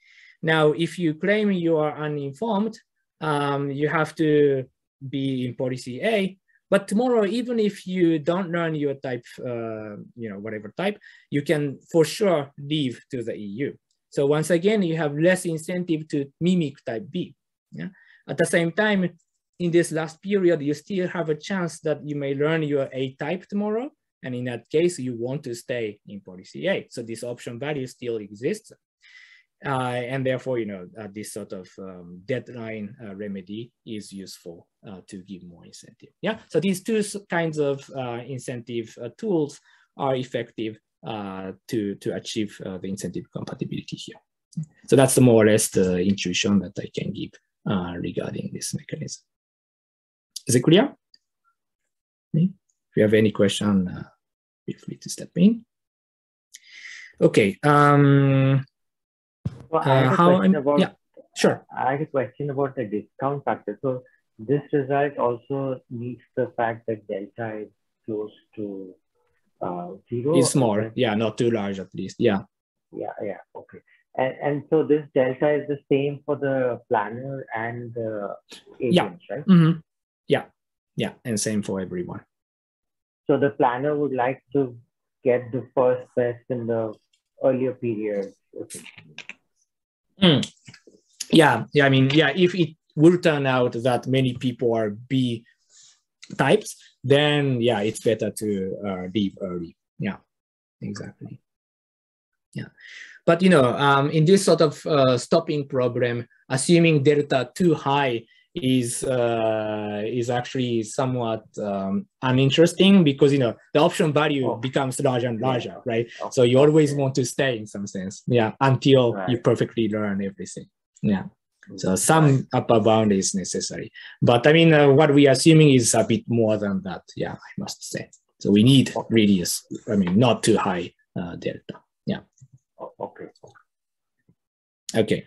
Speaker 2: Now, if you claim you are uninformed, um, you have to be in policy A. But tomorrow, even if you don't learn your type, uh, you know, whatever type, you can for sure leave to the EU. So once again, you have less incentive to mimic type B. Yeah? At the same time, in this last period, you still have a chance that you may learn your A type tomorrow. And in that case, you want to stay in policy A. So this option value still exists. Uh, and therefore, you know, uh, this sort of um, deadline uh, remedy is useful uh, to give more incentive. Yeah, so these two kinds of uh, incentive uh, tools are effective to, to achieve the incentive compatibility here. So that's the more or less the intuition that I can give regarding this mechanism. Is it clear? If you have any question, feel free to step in. Okay. Um,
Speaker 1: so I have uh, how about,
Speaker 2: yeah, sure.
Speaker 1: I have a question about the discount factor. So this result also meets the fact that delta is close to uh, zero.
Speaker 2: Is small, yeah, not too large at least. Yeah.
Speaker 1: Yeah, yeah, okay. And, and so this delta is the same for the planner and the agents,
Speaker 2: yeah.
Speaker 1: right?
Speaker 2: Mm -hmm. Yeah, yeah, and same for everyone.
Speaker 1: So the planner would like to get the first best in the earlier period.
Speaker 2: Mm. Yeah, yeah. I mean, yeah. If it will turn out that many people are B types, then yeah, it's better to uh, leave early. Yeah, exactly. Yeah, but you know, um, in this sort of uh, stopping problem, assuming delta too high is uh, is actually somewhat um, uninteresting because you know the option value oh. becomes larger and larger, yeah. right? Oh. So you always want to stay in some sense, yeah, until right. you perfectly learn everything, yeah. So some upper bound is necessary, but I mean, uh, what we are assuming is a bit more than that, yeah, I must say. So we need radius, I mean, not too high uh, delta, yeah.
Speaker 1: Okay.
Speaker 2: Okay,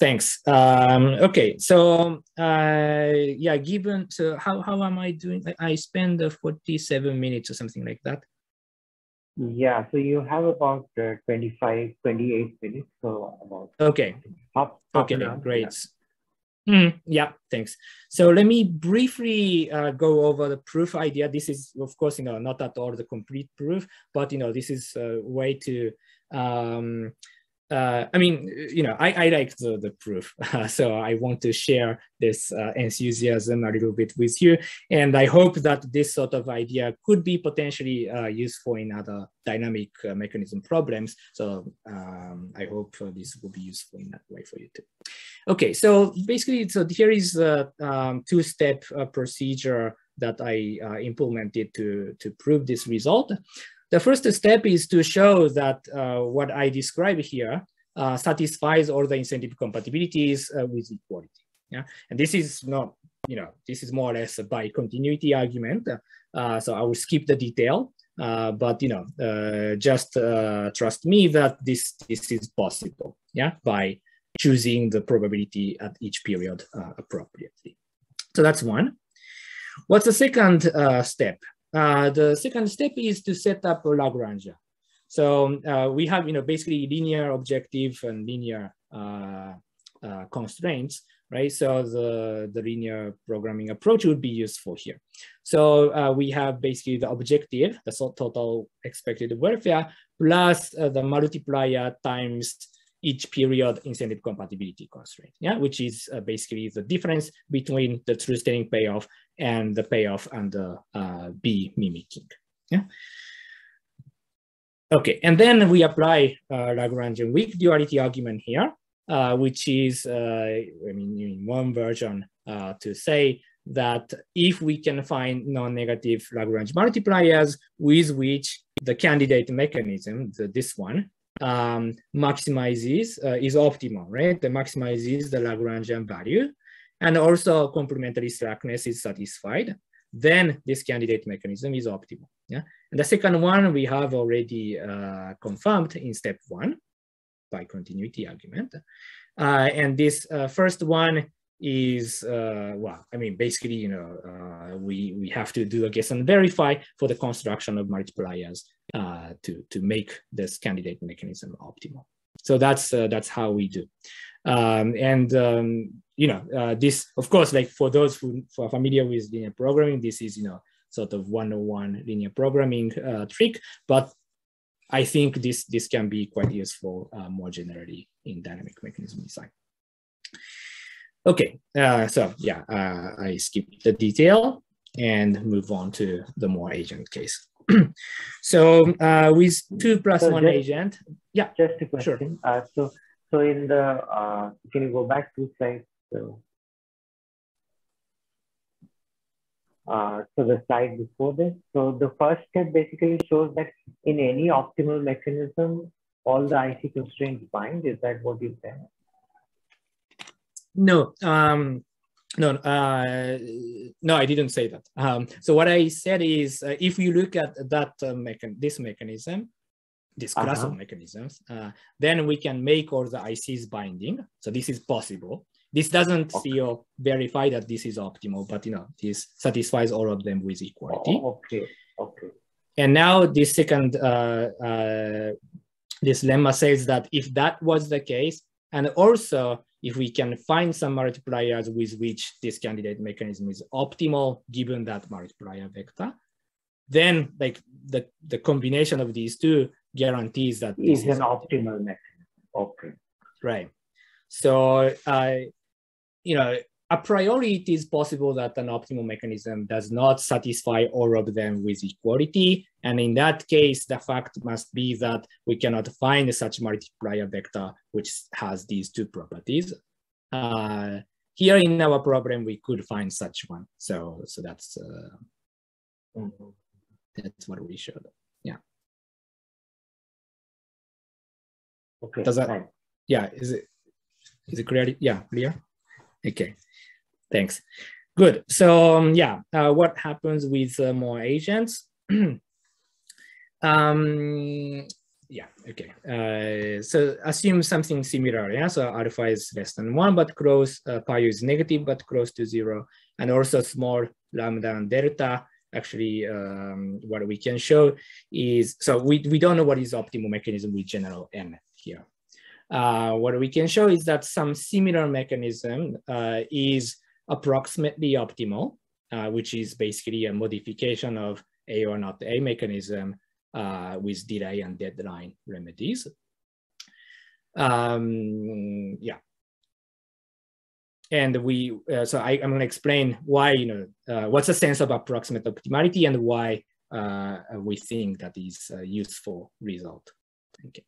Speaker 2: thanks. Um, okay, so uh, yeah, given so how how am I doing? I, spend uh, forty seven minutes or something like that.
Speaker 1: Yeah, so you have about uh, 25, 28 minutes. So about
Speaker 2: okay.
Speaker 1: Half,
Speaker 2: half okay, great. Yeah. Mm, yeah, thanks. So let me briefly uh, go over the proof idea. This is, of course, you know, not at all the complete proof, but you know, this is a way to um, uh, I mean, you know, I, I like the, the proof. Uh, so I want to share this uh, enthusiasm a little bit with you. And I hope that this sort of idea could be potentially uh, useful in other dynamic uh, mechanism problems. So um, I hope uh, this will be useful in that way for you too. Okay, so basically, so here is a um, two-step procedure that I implemented to, to prove this result. The first step is to show that uh, what I describe here uh, satisfies all the incentive compatibilities uh, with equality. Yeah, and this is not, you know, this is more or less a by continuity argument. Uh, so I will skip the detail, uh, but you know, uh, just trust me that this this is possible. Yeah, by choosing the probability at each period appropriately. So that's one. What's the second step? Uh, the second step is to set up a Lagrangian. So uh, we have, you know, basically linear objective and linear uh, uh, constraints, right? So the, the linear programming approach would be useful here. So uh, we have basically the objective, the total expected welfare, plus the multiplier times each period incentive compatibility constraint, yeah, which is uh, basically the difference between the true string payoff and the payoff the uh, B mimicking, yeah. Okay, and then we apply uh, Lagrangian weak duality argument here, uh, which is, uh, I mean, in one version uh, to say that if we can find non-negative Lagrange multipliers with which the candidate mechanism, the, this one, um, maximizes, uh, is optimal, right? The maximizes the Lagrangian value and also complementary slackness is satisfied, then this candidate mechanism is optimal. Yeah. And the second one we have already uh, confirmed in step one by continuity argument. Uh, and this uh, first one is, uh, well, I mean, basically, you know, uh, we, we have to do a guess and verify for the construction of multipliers uh, to, to make this candidate mechanism optimal. So that's, that's how we do. Um, and, um, you know, this, of course, like for those who, who are familiar with linear programming, this is, you know, sort of 101 linear programming uh, trick, but I think this, this can be quite useful uh, more generally in dynamic mechanism design. Okay, uh, so yeah, uh, I skip the detail and move on to the more agent case. so uh, with two plus so one
Speaker 1: just,
Speaker 2: agent, yeah.
Speaker 1: Just a question. Sure. Uh, so, so in the, can you go back two slides? So Uh, so the slide before this. So the first step basically shows that in any optimal mechanism, all the IC constraints bind. Is that what you said?
Speaker 2: No, um, no, uh, no, I didn't say that. Um, so what I said is, uh, if you look at that uh, mechan this mechanism, this class -huh. of mechanisms, uh, then we can make all the ICs binding. So this is possible. This doesn't okay. still verify that this is optimal, but you know, this satisfies all of them with equality.
Speaker 1: Oh, okay, okay.
Speaker 2: And now this second, uh, uh, this lemma says that if that was the case, and also if we can find some multipliers with which this candidate mechanism is optimal, given that multiplier vector, then like the, the combination of these two guarantees that
Speaker 1: this is, is an optimal mechanism. Okay.
Speaker 2: Right. So uh, you know, a priori it is possible that an optimal mechanism does not satisfy all of them with equality. And in that case, the fact must be that we cannot find such multiplier vector which has these two properties. Uh, here in our problem, we could find such one. So, so that's, uh, that's what we showed. Yeah.
Speaker 1: Okay.
Speaker 2: Does that, yeah, is it, is it clear? Yeah, clear? Okay, thanks. Good. So um, yeah, uh, what happens with uh, more agents? um, yeah, okay. Uh, so assume something similar, yeah? So alpha is less than one, but close, uh, pi is negative, but close to zero. And also small lambda and delta. Actually, um, what we can show is, so we, we don't know what is optimal mechanism with general M here. Uh, what we can show is that some similar mechanism uh, is approximately optimal, uh, which is basically a modification of A or not A mechanism uh, with delay and deadline remedies. Um, yeah. And we, uh, so I, am going to explain why, you know, what's the sense of approximate optimality and why we think that is a useful result. Okay.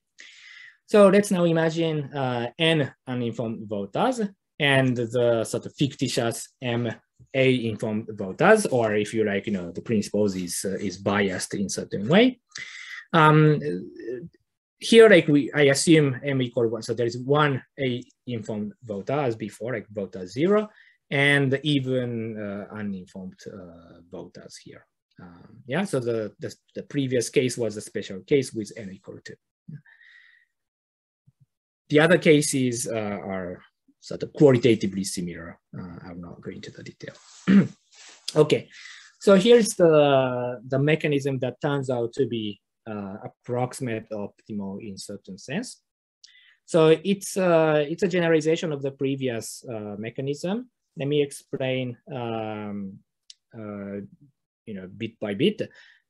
Speaker 2: So let's now imagine uh, n uninformed voters and the sort of fictitious m a informed voters, or if you like, you know, the principles is uh, is biased in certain way. Um, here, like we, I assume m equal one, so there is one a informed voter as before, like voter zero, and even uh, uninformed uh, voters here. Um, yeah, so the, the, the previous case was a special case with n equal to. The other cases uh, are sort of qualitatively similar. Uh, I'm not going into the detail. okay, so here's the, the mechanism that turns out to be uh, approximate optimal in certain sense. So it's, uh, it's a generalization of the previous uh, mechanism. Let me explain um, uh, you know, bit by bit.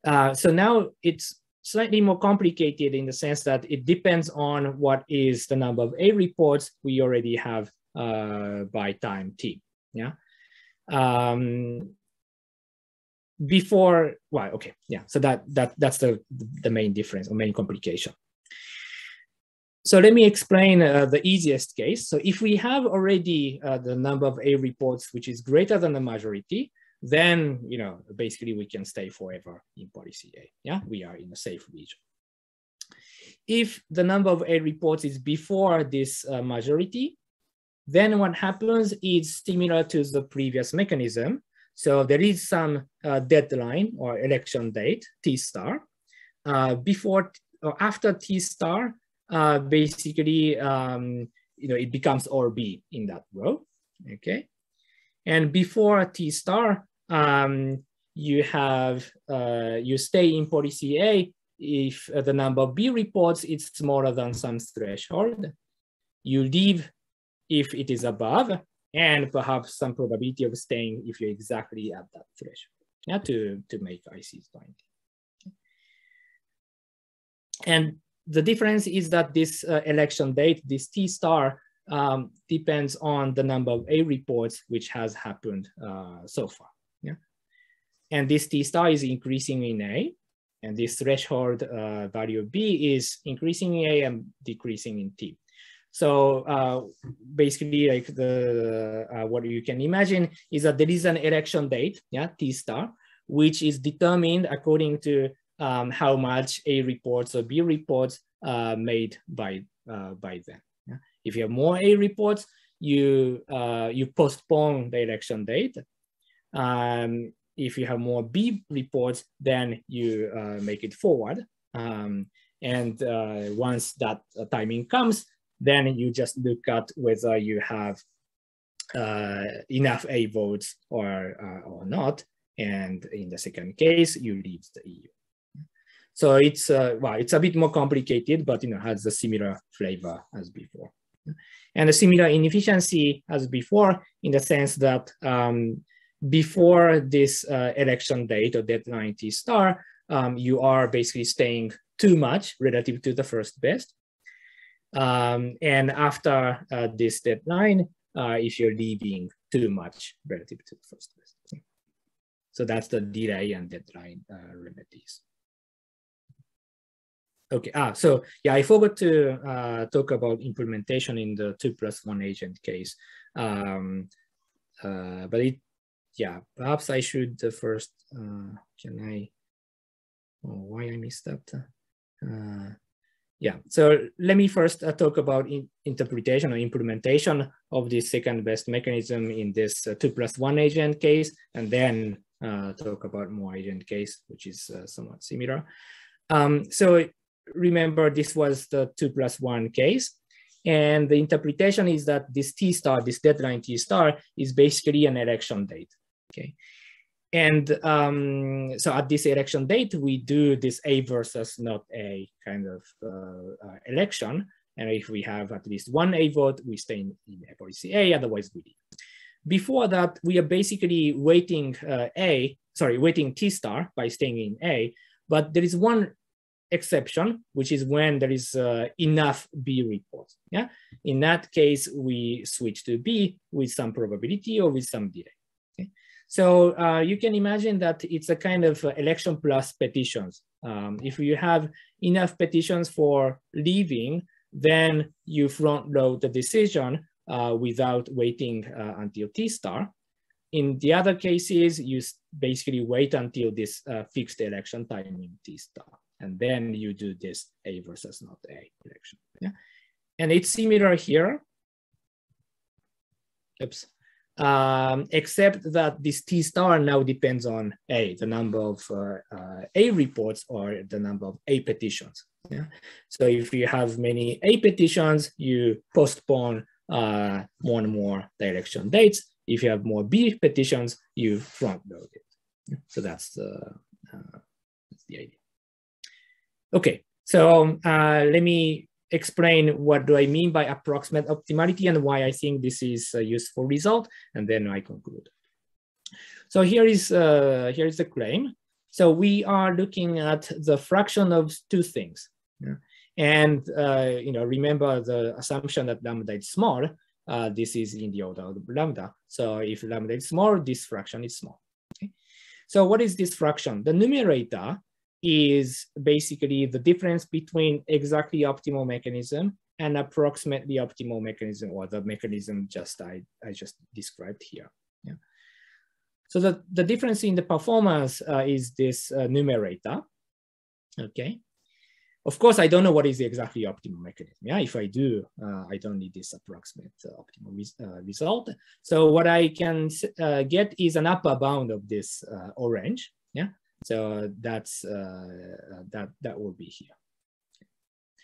Speaker 2: Uh, so now it's slightly more complicated in the sense that it depends on what is the number of A reports we already have uh, by time t. Yeah. Um, before, well, okay, yeah. So that that that's the the main difference or main complication. So let me explain uh, the easiest case. So if we have already uh, the number of A reports, which is greater than the majority, then, you know, basically we can stay forever in policy A. Yeah, we are in a safe region. If the number of A reports is before this uh, majority, then what happens is similar to the previous mechanism. So there is some uh, deadline or election date, T star. Uh, before or after T star, uh, basically, um, you know, it becomes or B in that row, okay? And before T star, um, you have, uh, you stay in policy A if uh, the number of B reports is smaller than some threshold. You leave if it is above, and perhaps some probability of staying if you're exactly at that threshold yeah, to, to make ICs binding. And the difference is that this uh, election date, this T star, um, depends on the number of A reports which has happened uh, so far. And this T star is increasing in A, and this threshold uh, value B is increasing in A and decreasing in T. So uh, basically, like the uh, what you can imagine is that there is an election date, yeah, T star, which is determined according to um, how much A reports or B reports uh, made by uh, by them. Yeah? If you have more A reports, you uh, you postpone the election date. Um, if you have more B reports, then you uh, make it forward. Um, and once that timing comes, then you just look at whether you have uh, enough A votes or, uh, or not. And in the second case, you leave the EU. So it's, uh, well, it's a bit more complicated, but you know, has a similar flavor as before. And a similar inefficiency as before in the sense that um, before this uh, election date or deadline T star, um, you are basically staying too much relative to the first best. Um, and after uh, this deadline, uh, if you're leaving too much relative to the first best. So that's the delay and deadline uh, remedies. Okay, ah, so yeah, I forgot to uh, talk about implementation in the two plus one agent case. Um, uh, but it, yeah, perhaps I should first, uh, can I, oh, why I missed that? Uh, yeah, so let me first uh, talk about in interpretation or implementation of the second best mechanism in this uh, two plus one agent case, and then uh, talk about more agent case, which is uh, somewhat similar. Um, so remember this was the two plus one case. And the interpretation is that this T star, this deadline T star is basically an election date, okay? And um, so at this election date, we do this A versus not A kind of uh, uh, election. And if we have at least one A vote, we stay in, in policy A, otherwise we leave. Before that, we are basically waiting uh, A, sorry, waiting T star by staying in A, but there is one exception, which is when there is uh, enough B reports. Yeah, in that case, we switch to B with some probability or with some delay. So uh, you can imagine that it's a kind of election plus petitions. Um, if you have enough petitions for leaving, then you front load the decision uh, without waiting uh, until T star. In the other cases, you basically wait until this uh, fixed election timing in T star, and then you do this A versus not A election. Yeah, and it's similar here. Oops. Um, except that this T star now depends on A, the number of uh, uh, A reports or the number of A petitions. Yeah. So if you have many A petitions, you postpone uh, more and more direction dates. If you have more B petitions, you front load it. So that's the, uh, that's the idea. Okay, so uh, let me explain what do I mean by approximate optimality and why I think this is a useful result, and then I conclude. So here is, uh, here is the claim. So we are looking at the fraction of two things. Yeah? And uh, you know, remember the assumption that lambda is small. Uh, this is in the order of lambda. So if lambda is small, this fraction is small. Okay? So what is this fraction? The numerator is basically the difference between exactly optimal mechanism and approximately optimal mechanism or the mechanism just I, I just described here. Yeah. So the, the difference in the performance uh, is this uh, numerator, okay? Of course, I don't know what is the exactly optimal mechanism. Yeah, if I do, uh, I don't need this approximate uh, optimal res uh, result. So what I can uh, get is an upper bound of this orange. Yeah, so that's uh, that that will be here.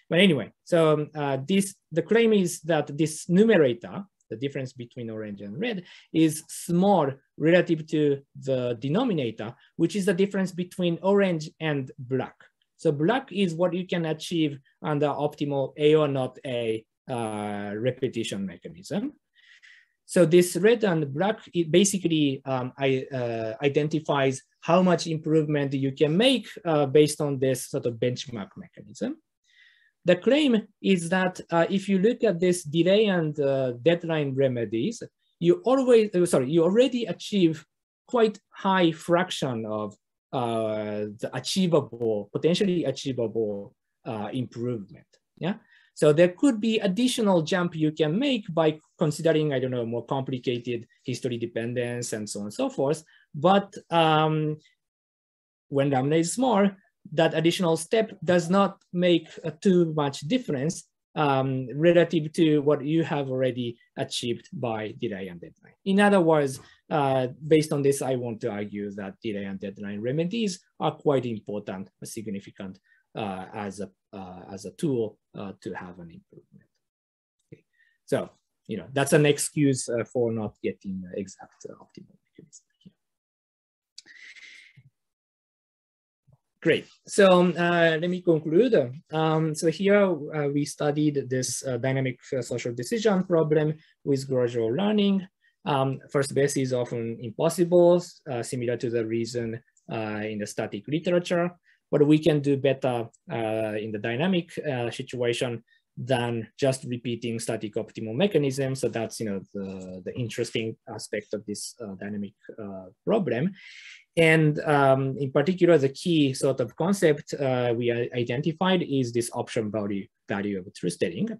Speaker 2: But anyway, so this the claim is that this numerator, the difference between orange and red, is small relative to the denominator, which is the difference between orange and black. So black is what you can achieve under optimal A or not A uh, repetition mechanism. So this red and black, it basically um, I, uh, identifies how much improvement you can make uh, based on this sort of benchmark mechanism. The claim is that uh, if you look at this delay and uh, deadline remedies, you always, uh, sorry, you already achieve quite high fraction of uh, the achievable, potentially achievable improvement. Yeah. So there could be additional jump you can make by considering, I don't know, more complicated history dependence and so on and so forth. But um, when lambda is small, that additional step does not make uh, too much difference um, relative to what you have already achieved by delay and deadline. In other words, uh, based on this, I want to argue that delay and deadline remedies are quite important, significant uh, as, a, uh, as a tool uh, to have an improvement. Okay. So, you know, that's an excuse uh, for not getting the exact optimal mechanism. Great. So um, uh, let me conclude. Um, so here uh, we studied this dynamic social decision problem with gradual learning. Um, first best is often impossible, similar to the reason in the static literature, but we can do better in the dynamic situation than just repeating static optimal mechanism. So that's you know the, the interesting aspect of this dynamic problem. And um, in particular, the key sort of concept uh, we identified is this option value, value of truth telling.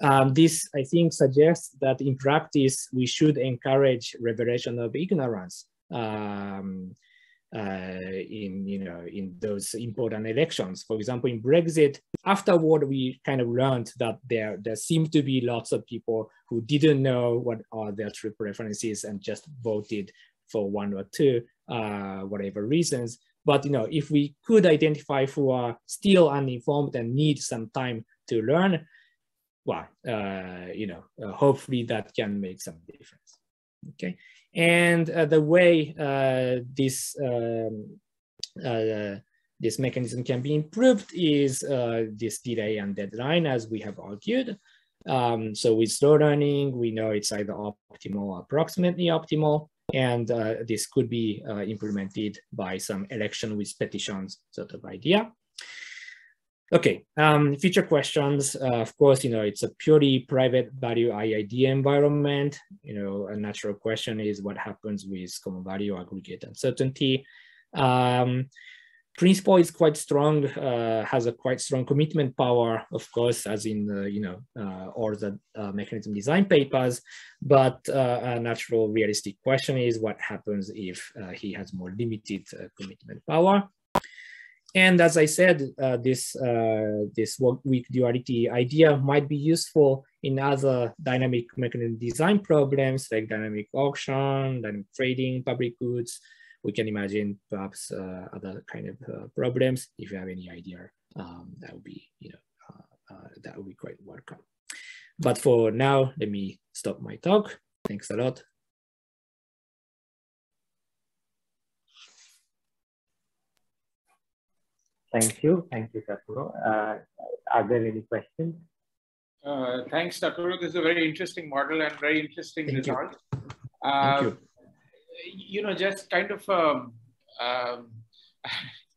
Speaker 2: Um, this, I think, suggests that in practice, we should encourage revelation of ignorance um, uh, in, you know, in those important elections. For example, in Brexit, afterward, we kind of learned that there, there seemed to be lots of people who didn't know what are their true preferences and just voted for one or two, uh, whatever reasons. But you know, if we could identify who are still uninformed and need some time to learn, well, uh, you know, uh, hopefully that can make some difference. Okay, and uh, the way uh, this um, uh, this mechanism can be improved is uh, this delay and deadline, as we have argued. Um, so with slow learning, we know it's either optimal or approximately optimal. And uh, this could be implemented by some election with petitions sort of idea. Okay, um, future questions. Uh, of course, you know, it's a purely private value IID environment. You know, a natural question is what happens with common value aggregate uncertainty. Um, principal is quite strong, uh, has a quite strong commitment power, of course, as in, the, you know, uh, all the uh, mechanism design papers, but uh, a natural realistic question is what happens if uh, he has more limited uh, commitment power. And as I said, this, this weak duality idea might be useful in other dynamic mechanism design problems like dynamic auction, dynamic trading, public goods, we can imagine perhaps uh, other kind of uh, problems. If you have any idea, um, that would be, you know, uh, that would be quite welcome. But for now, let me stop my talk. Thanks a lot.
Speaker 1: Thank you. Thank you, Takuro. Uh, are there any questions?
Speaker 3: Uh, thanks, Takuro. This is a very interesting model and very interesting
Speaker 2: Thank
Speaker 3: result.
Speaker 2: You. Uh, Thank you
Speaker 3: you know, just kind of, um, um,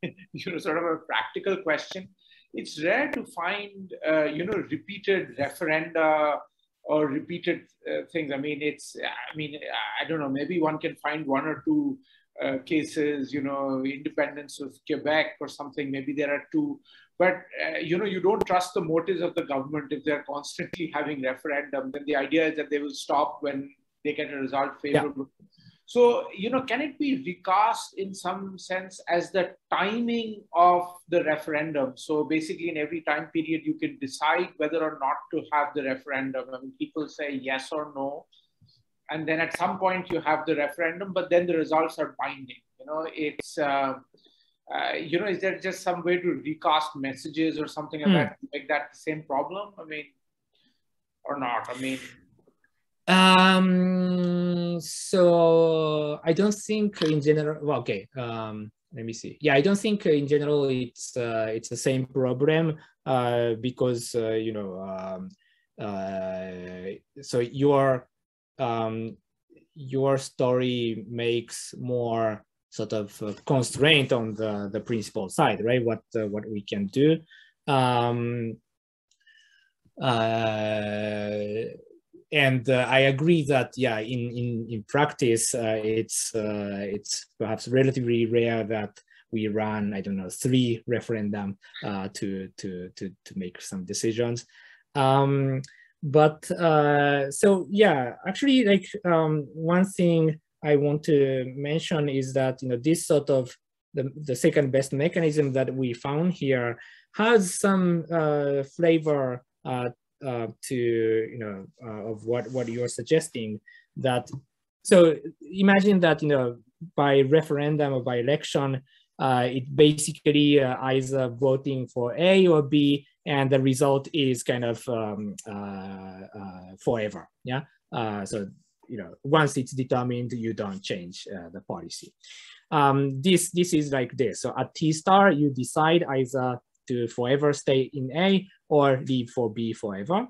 Speaker 3: you know, sort of a practical question. It's rare to find, uh, you know, repeated referenda or repeated uh, things. I mean, it's, I mean, I don't know, maybe one can find one or two uh, cases, you know, independence of Quebec or something. Maybe there are two, but uh, you know, you don't trust the motives of the government if they're constantly having referendum. Then the idea is that they will stop when they get a result favorable. Yeah. So, you know, can it be recast in some sense as the timing of the referendum? So basically in every time period, you can decide whether or not to have the referendum. I mean, people say yes or no. And then at some point you have the referendum, but then the results are binding. You know, it's, uh, uh, you know, is there just some way to recast messages or something like mm. that, make that the same problem? I mean, or not? I mean,
Speaker 2: um, so I don't think in general, well, okay, um, let me see. Yeah, I don't think in general it's uh, it's the same problem uh, because, uh, you know, um, uh, so your, um, your story makes more sort of uh, constraint on the, the principal side, right? What, uh, what we can do. Um, uh, and uh, I agree that yeah, in in in practice, uh, it's uh, it's perhaps relatively rare that we run I don't know three referendum uh, to to to to make some decisions. Um, but uh, so yeah, actually, like um, one thing I want to mention is that you know this sort of the, the second best mechanism that we found here has some uh, flavor uh, uh, to you know uh, of what what you're suggesting that so imagine that you know by referendum or by election uh, it basically uh, either voting for A or B and the result is kind of um, uh, uh, forever yeah so you know once it's determined you don't change the policy um, this this is like this so at T star you decide either to forever stay in A or leave for B forever.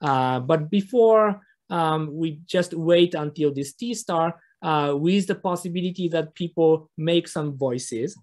Speaker 2: Uh, but before um, we just wait until this T star uh, with the possibility that people make some voices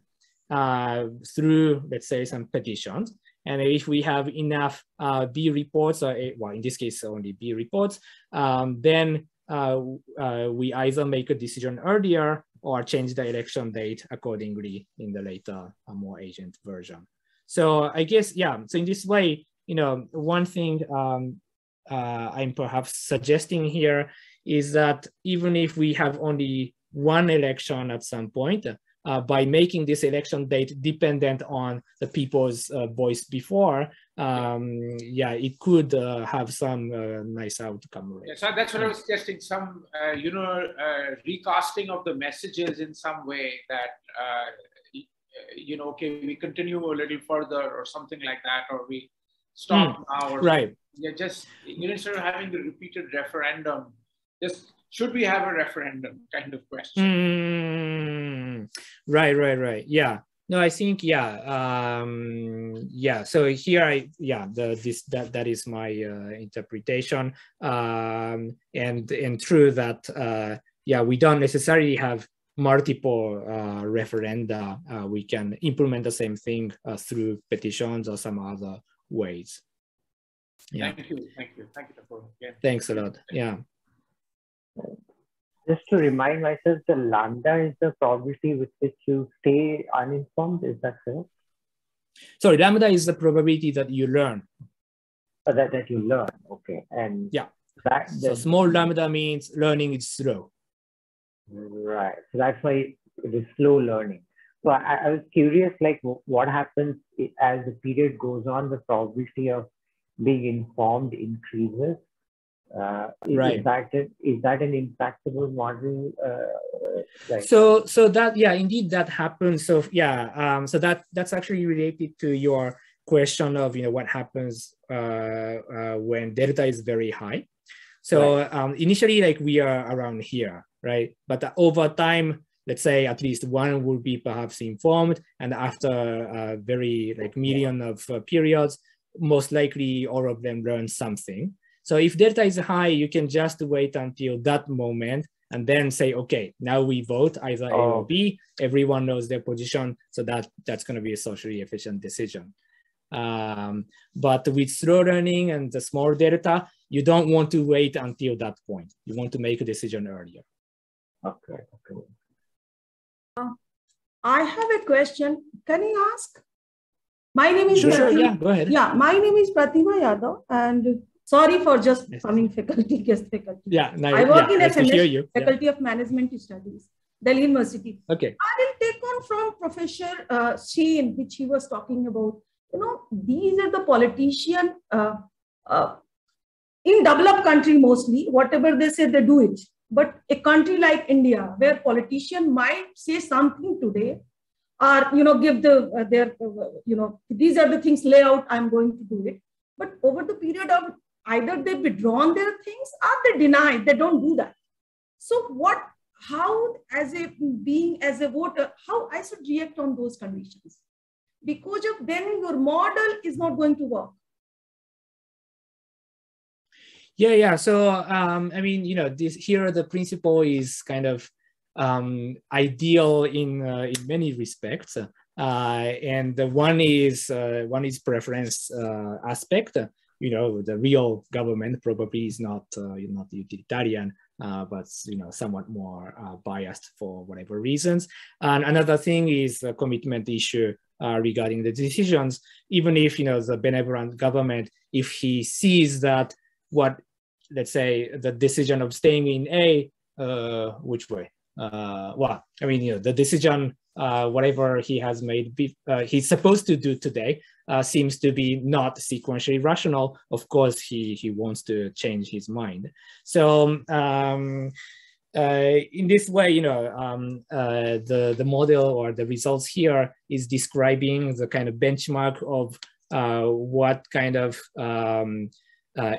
Speaker 2: uh, through, let's say, some petitions. And if we have enough uh, B reports, or a, well, in this case, only B reports, um, then uh, uh, we either make a decision earlier or change the election date accordingly in the later, more agent version. So I guess, yeah, so in this way, you know, one thing um, uh, I'm perhaps suggesting here is that even if we have only one election at some point, uh, by making this election date dependent on the people's uh, voice before, um, yeah, it could uh, have some uh, nice outcome.
Speaker 3: Yeah, so that's what I was suggesting. Some, uh, you know, uh, recasting of the messages in some way that you know, okay, we continue a little further or something like that, or we stop mm, now. Or
Speaker 2: right.
Speaker 3: Yeah, just you know, instead of having the repeated referendum, just should we have a referendum kind of question.
Speaker 2: Mm, right, right, right. Yeah. No, I think yeah, um, yeah. So here, I yeah, the this that that is my uh, interpretation, um, and and true that uh, yeah, we don't necessarily have multiple uh, referenda. Uh, we can implement the same thing uh, through petitions or some other ways.
Speaker 3: Yeah. Thank you, thank you, thank you,
Speaker 2: Yeah. Thanks a lot. Yeah
Speaker 1: just to remind myself, the lambda is the probability with which you stay uninformed. Is that correct?
Speaker 2: Sorry, lambda is the probability that you learn.
Speaker 1: Oh, that, that you learn. Okay. And
Speaker 2: yeah. That, so small lambda means learning is slow.
Speaker 1: Right. So that's why it is slow learning. So I, I was curious, like what happens as the period goes on, the probability of being informed increases uh, is, right. Is that, is that an impactable model? Uh,
Speaker 2: like so, so that yeah, indeed that happens. So yeah, um, so that that's actually related to your question of you know what happens uh, uh, when delta is very high. So right. um, initially, like we are around here, right? But over time, let's say at least one will be perhaps informed, and after a very like million of uh, periods, most likely all of them learn something. So if delta is high, you can just wait until that moment and then say, okay, now we vote either A or B. Everyone knows their position. So that, that's going to be a socially efficient decision. Um, but with slow learning and the small delta, you don't want to wait until that point. You want to make a decision earlier.
Speaker 1: Okay. okay.
Speaker 4: Uh, I have a question. Can I ask? My name is
Speaker 2: sure, sure, yeah, go ahead.
Speaker 4: Yeah, my name is Pratima Yadav, and Sorry for just yes. coming faculty, guest faculty.
Speaker 2: Yeah, no,
Speaker 4: I work
Speaker 2: yeah,
Speaker 4: in nice FMS, Faculty yeah. of Management Studies, Delhi University.
Speaker 2: Okay.
Speaker 4: I will take on from Professor uh, Shane, which he was talking about. You know, these are the politician uh, uh, in developed country mostly. Whatever they say, they do it. But a country like India, where politician might say something today, or you know, give the uh, their uh, you know, these are the things layout. I'm going to do it. But over the period of either they withdrawn their things or they deny they don't do that. So what how as a being as a voter how i should react on those conditions? Because of then your model is not going to work.
Speaker 2: Yeah yeah. So um i mean you know this here the principal is kind of um ideal in uh, in many respects. Uh, and the one is uh, one is preference uh, aspect you know, the real government probably is not uh, not utilitarian, uh, but you know, somewhat more uh, biased for whatever reasons. And another thing is the commitment issue uh, regarding the decisions. Even if you know the benevolent government, if he sees that what, let's say, the decision of staying in A, uh, which way? Uh, well, I mean, you know, the decision whatever he has made, be, he's supposed to do today uh, seems to be not sequentially rational. Of course, he, he wants to change his mind. So um, uh, in this way, you know, um, uh, the, the model or the results here is describing the kind of benchmark of uh, what kind of um,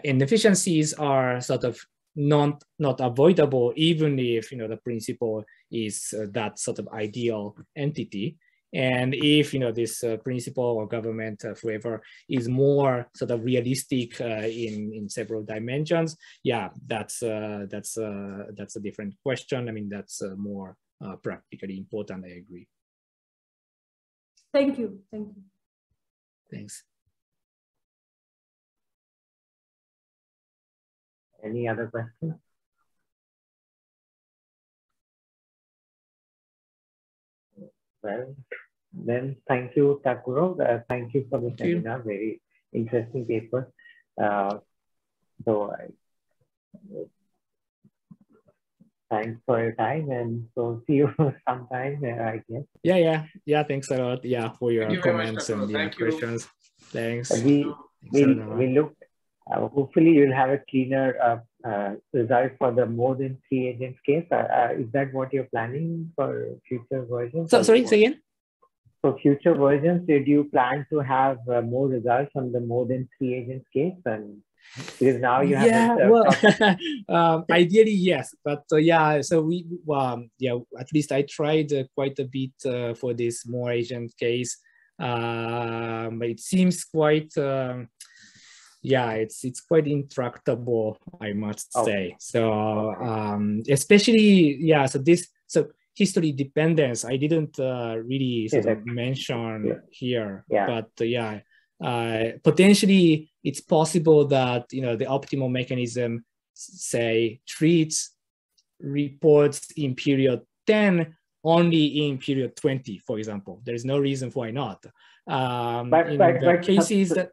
Speaker 2: inefficiencies are sort of not not avoidable even if you know the principal is uh, that sort of ideal entity and if you know this uh, principal or government uh, whoever is more sort of realistic uh, in in several dimensions yeah that's uh, that's uh, that's a different question. I mean that's more practically important i agree.
Speaker 4: Thank you. Thank you.
Speaker 2: Thanks.
Speaker 1: Any other questions? Well, then thank you, Takuro. Uh, thank you for the thank seminar. You. Very interesting paper. Uh, so, I, thanks for your time, and so see you sometime. Uh, I guess.
Speaker 2: Yeah, yeah, yeah. Thanks a lot. Yeah, for your you comments and your questions. Thanks.
Speaker 1: We we we look uh, hopefully, you'll have a cleaner uh, uh, result for the more than three agents case. is that what you're planning for future versions?
Speaker 2: So, sorry, say again?
Speaker 1: for future versions, did you plan to have uh, more results on the more than three agent case? And because now you have
Speaker 2: yeah, well, um, ideally yes, but uh, yeah. So we, um, yeah, at least I tried uh, quite a bit uh, for this more agent case. Um, it seems quite, um, yeah, it's it's quite intractable, I must oh. say. So um, especially, yeah. So this, so history dependence, I didn't uh, really sort of mention yeah. here,
Speaker 1: yeah.
Speaker 2: but uh, yeah, uh, potentially it's possible that you know the optimal mechanism, say, treats reports in period 10 only in period 20, for example. There's no reason why not. Um,
Speaker 1: but,
Speaker 2: in
Speaker 1: but,
Speaker 2: the
Speaker 1: but
Speaker 2: cases that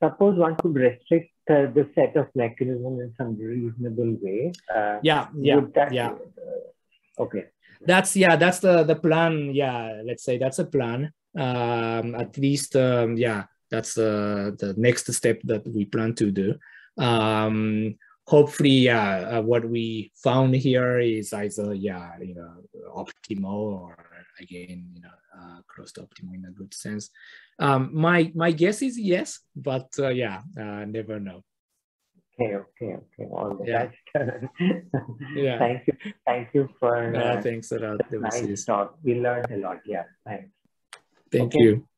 Speaker 1: suppose one could restrict uh, the set of mechanisms in some reasonable way. Uh,
Speaker 2: yeah, yeah,
Speaker 1: that,
Speaker 2: yeah.
Speaker 1: Uh, okay.
Speaker 2: That's yeah, that's the the plan. Yeah, let's say that's a plan. Um, at least um, yeah, that's uh, the next step that we plan to do. Um, hopefully, yeah, uh, what we found here is either yeah, you know, optimal or again, you know, uh, close to optimal in a good sense. Um, my my guess is yes, but uh, yeah, uh, never know.
Speaker 1: Okay, okay, okay. All right.
Speaker 2: Yeah. yeah.
Speaker 1: Thank you. Thank you for
Speaker 2: uh, thanks a lot.
Speaker 1: nice talk. We learned a lot. Yeah. Thanks.
Speaker 2: Thank
Speaker 1: okay.
Speaker 2: you.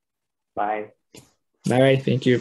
Speaker 1: Bye.
Speaker 2: Bye. Thank you.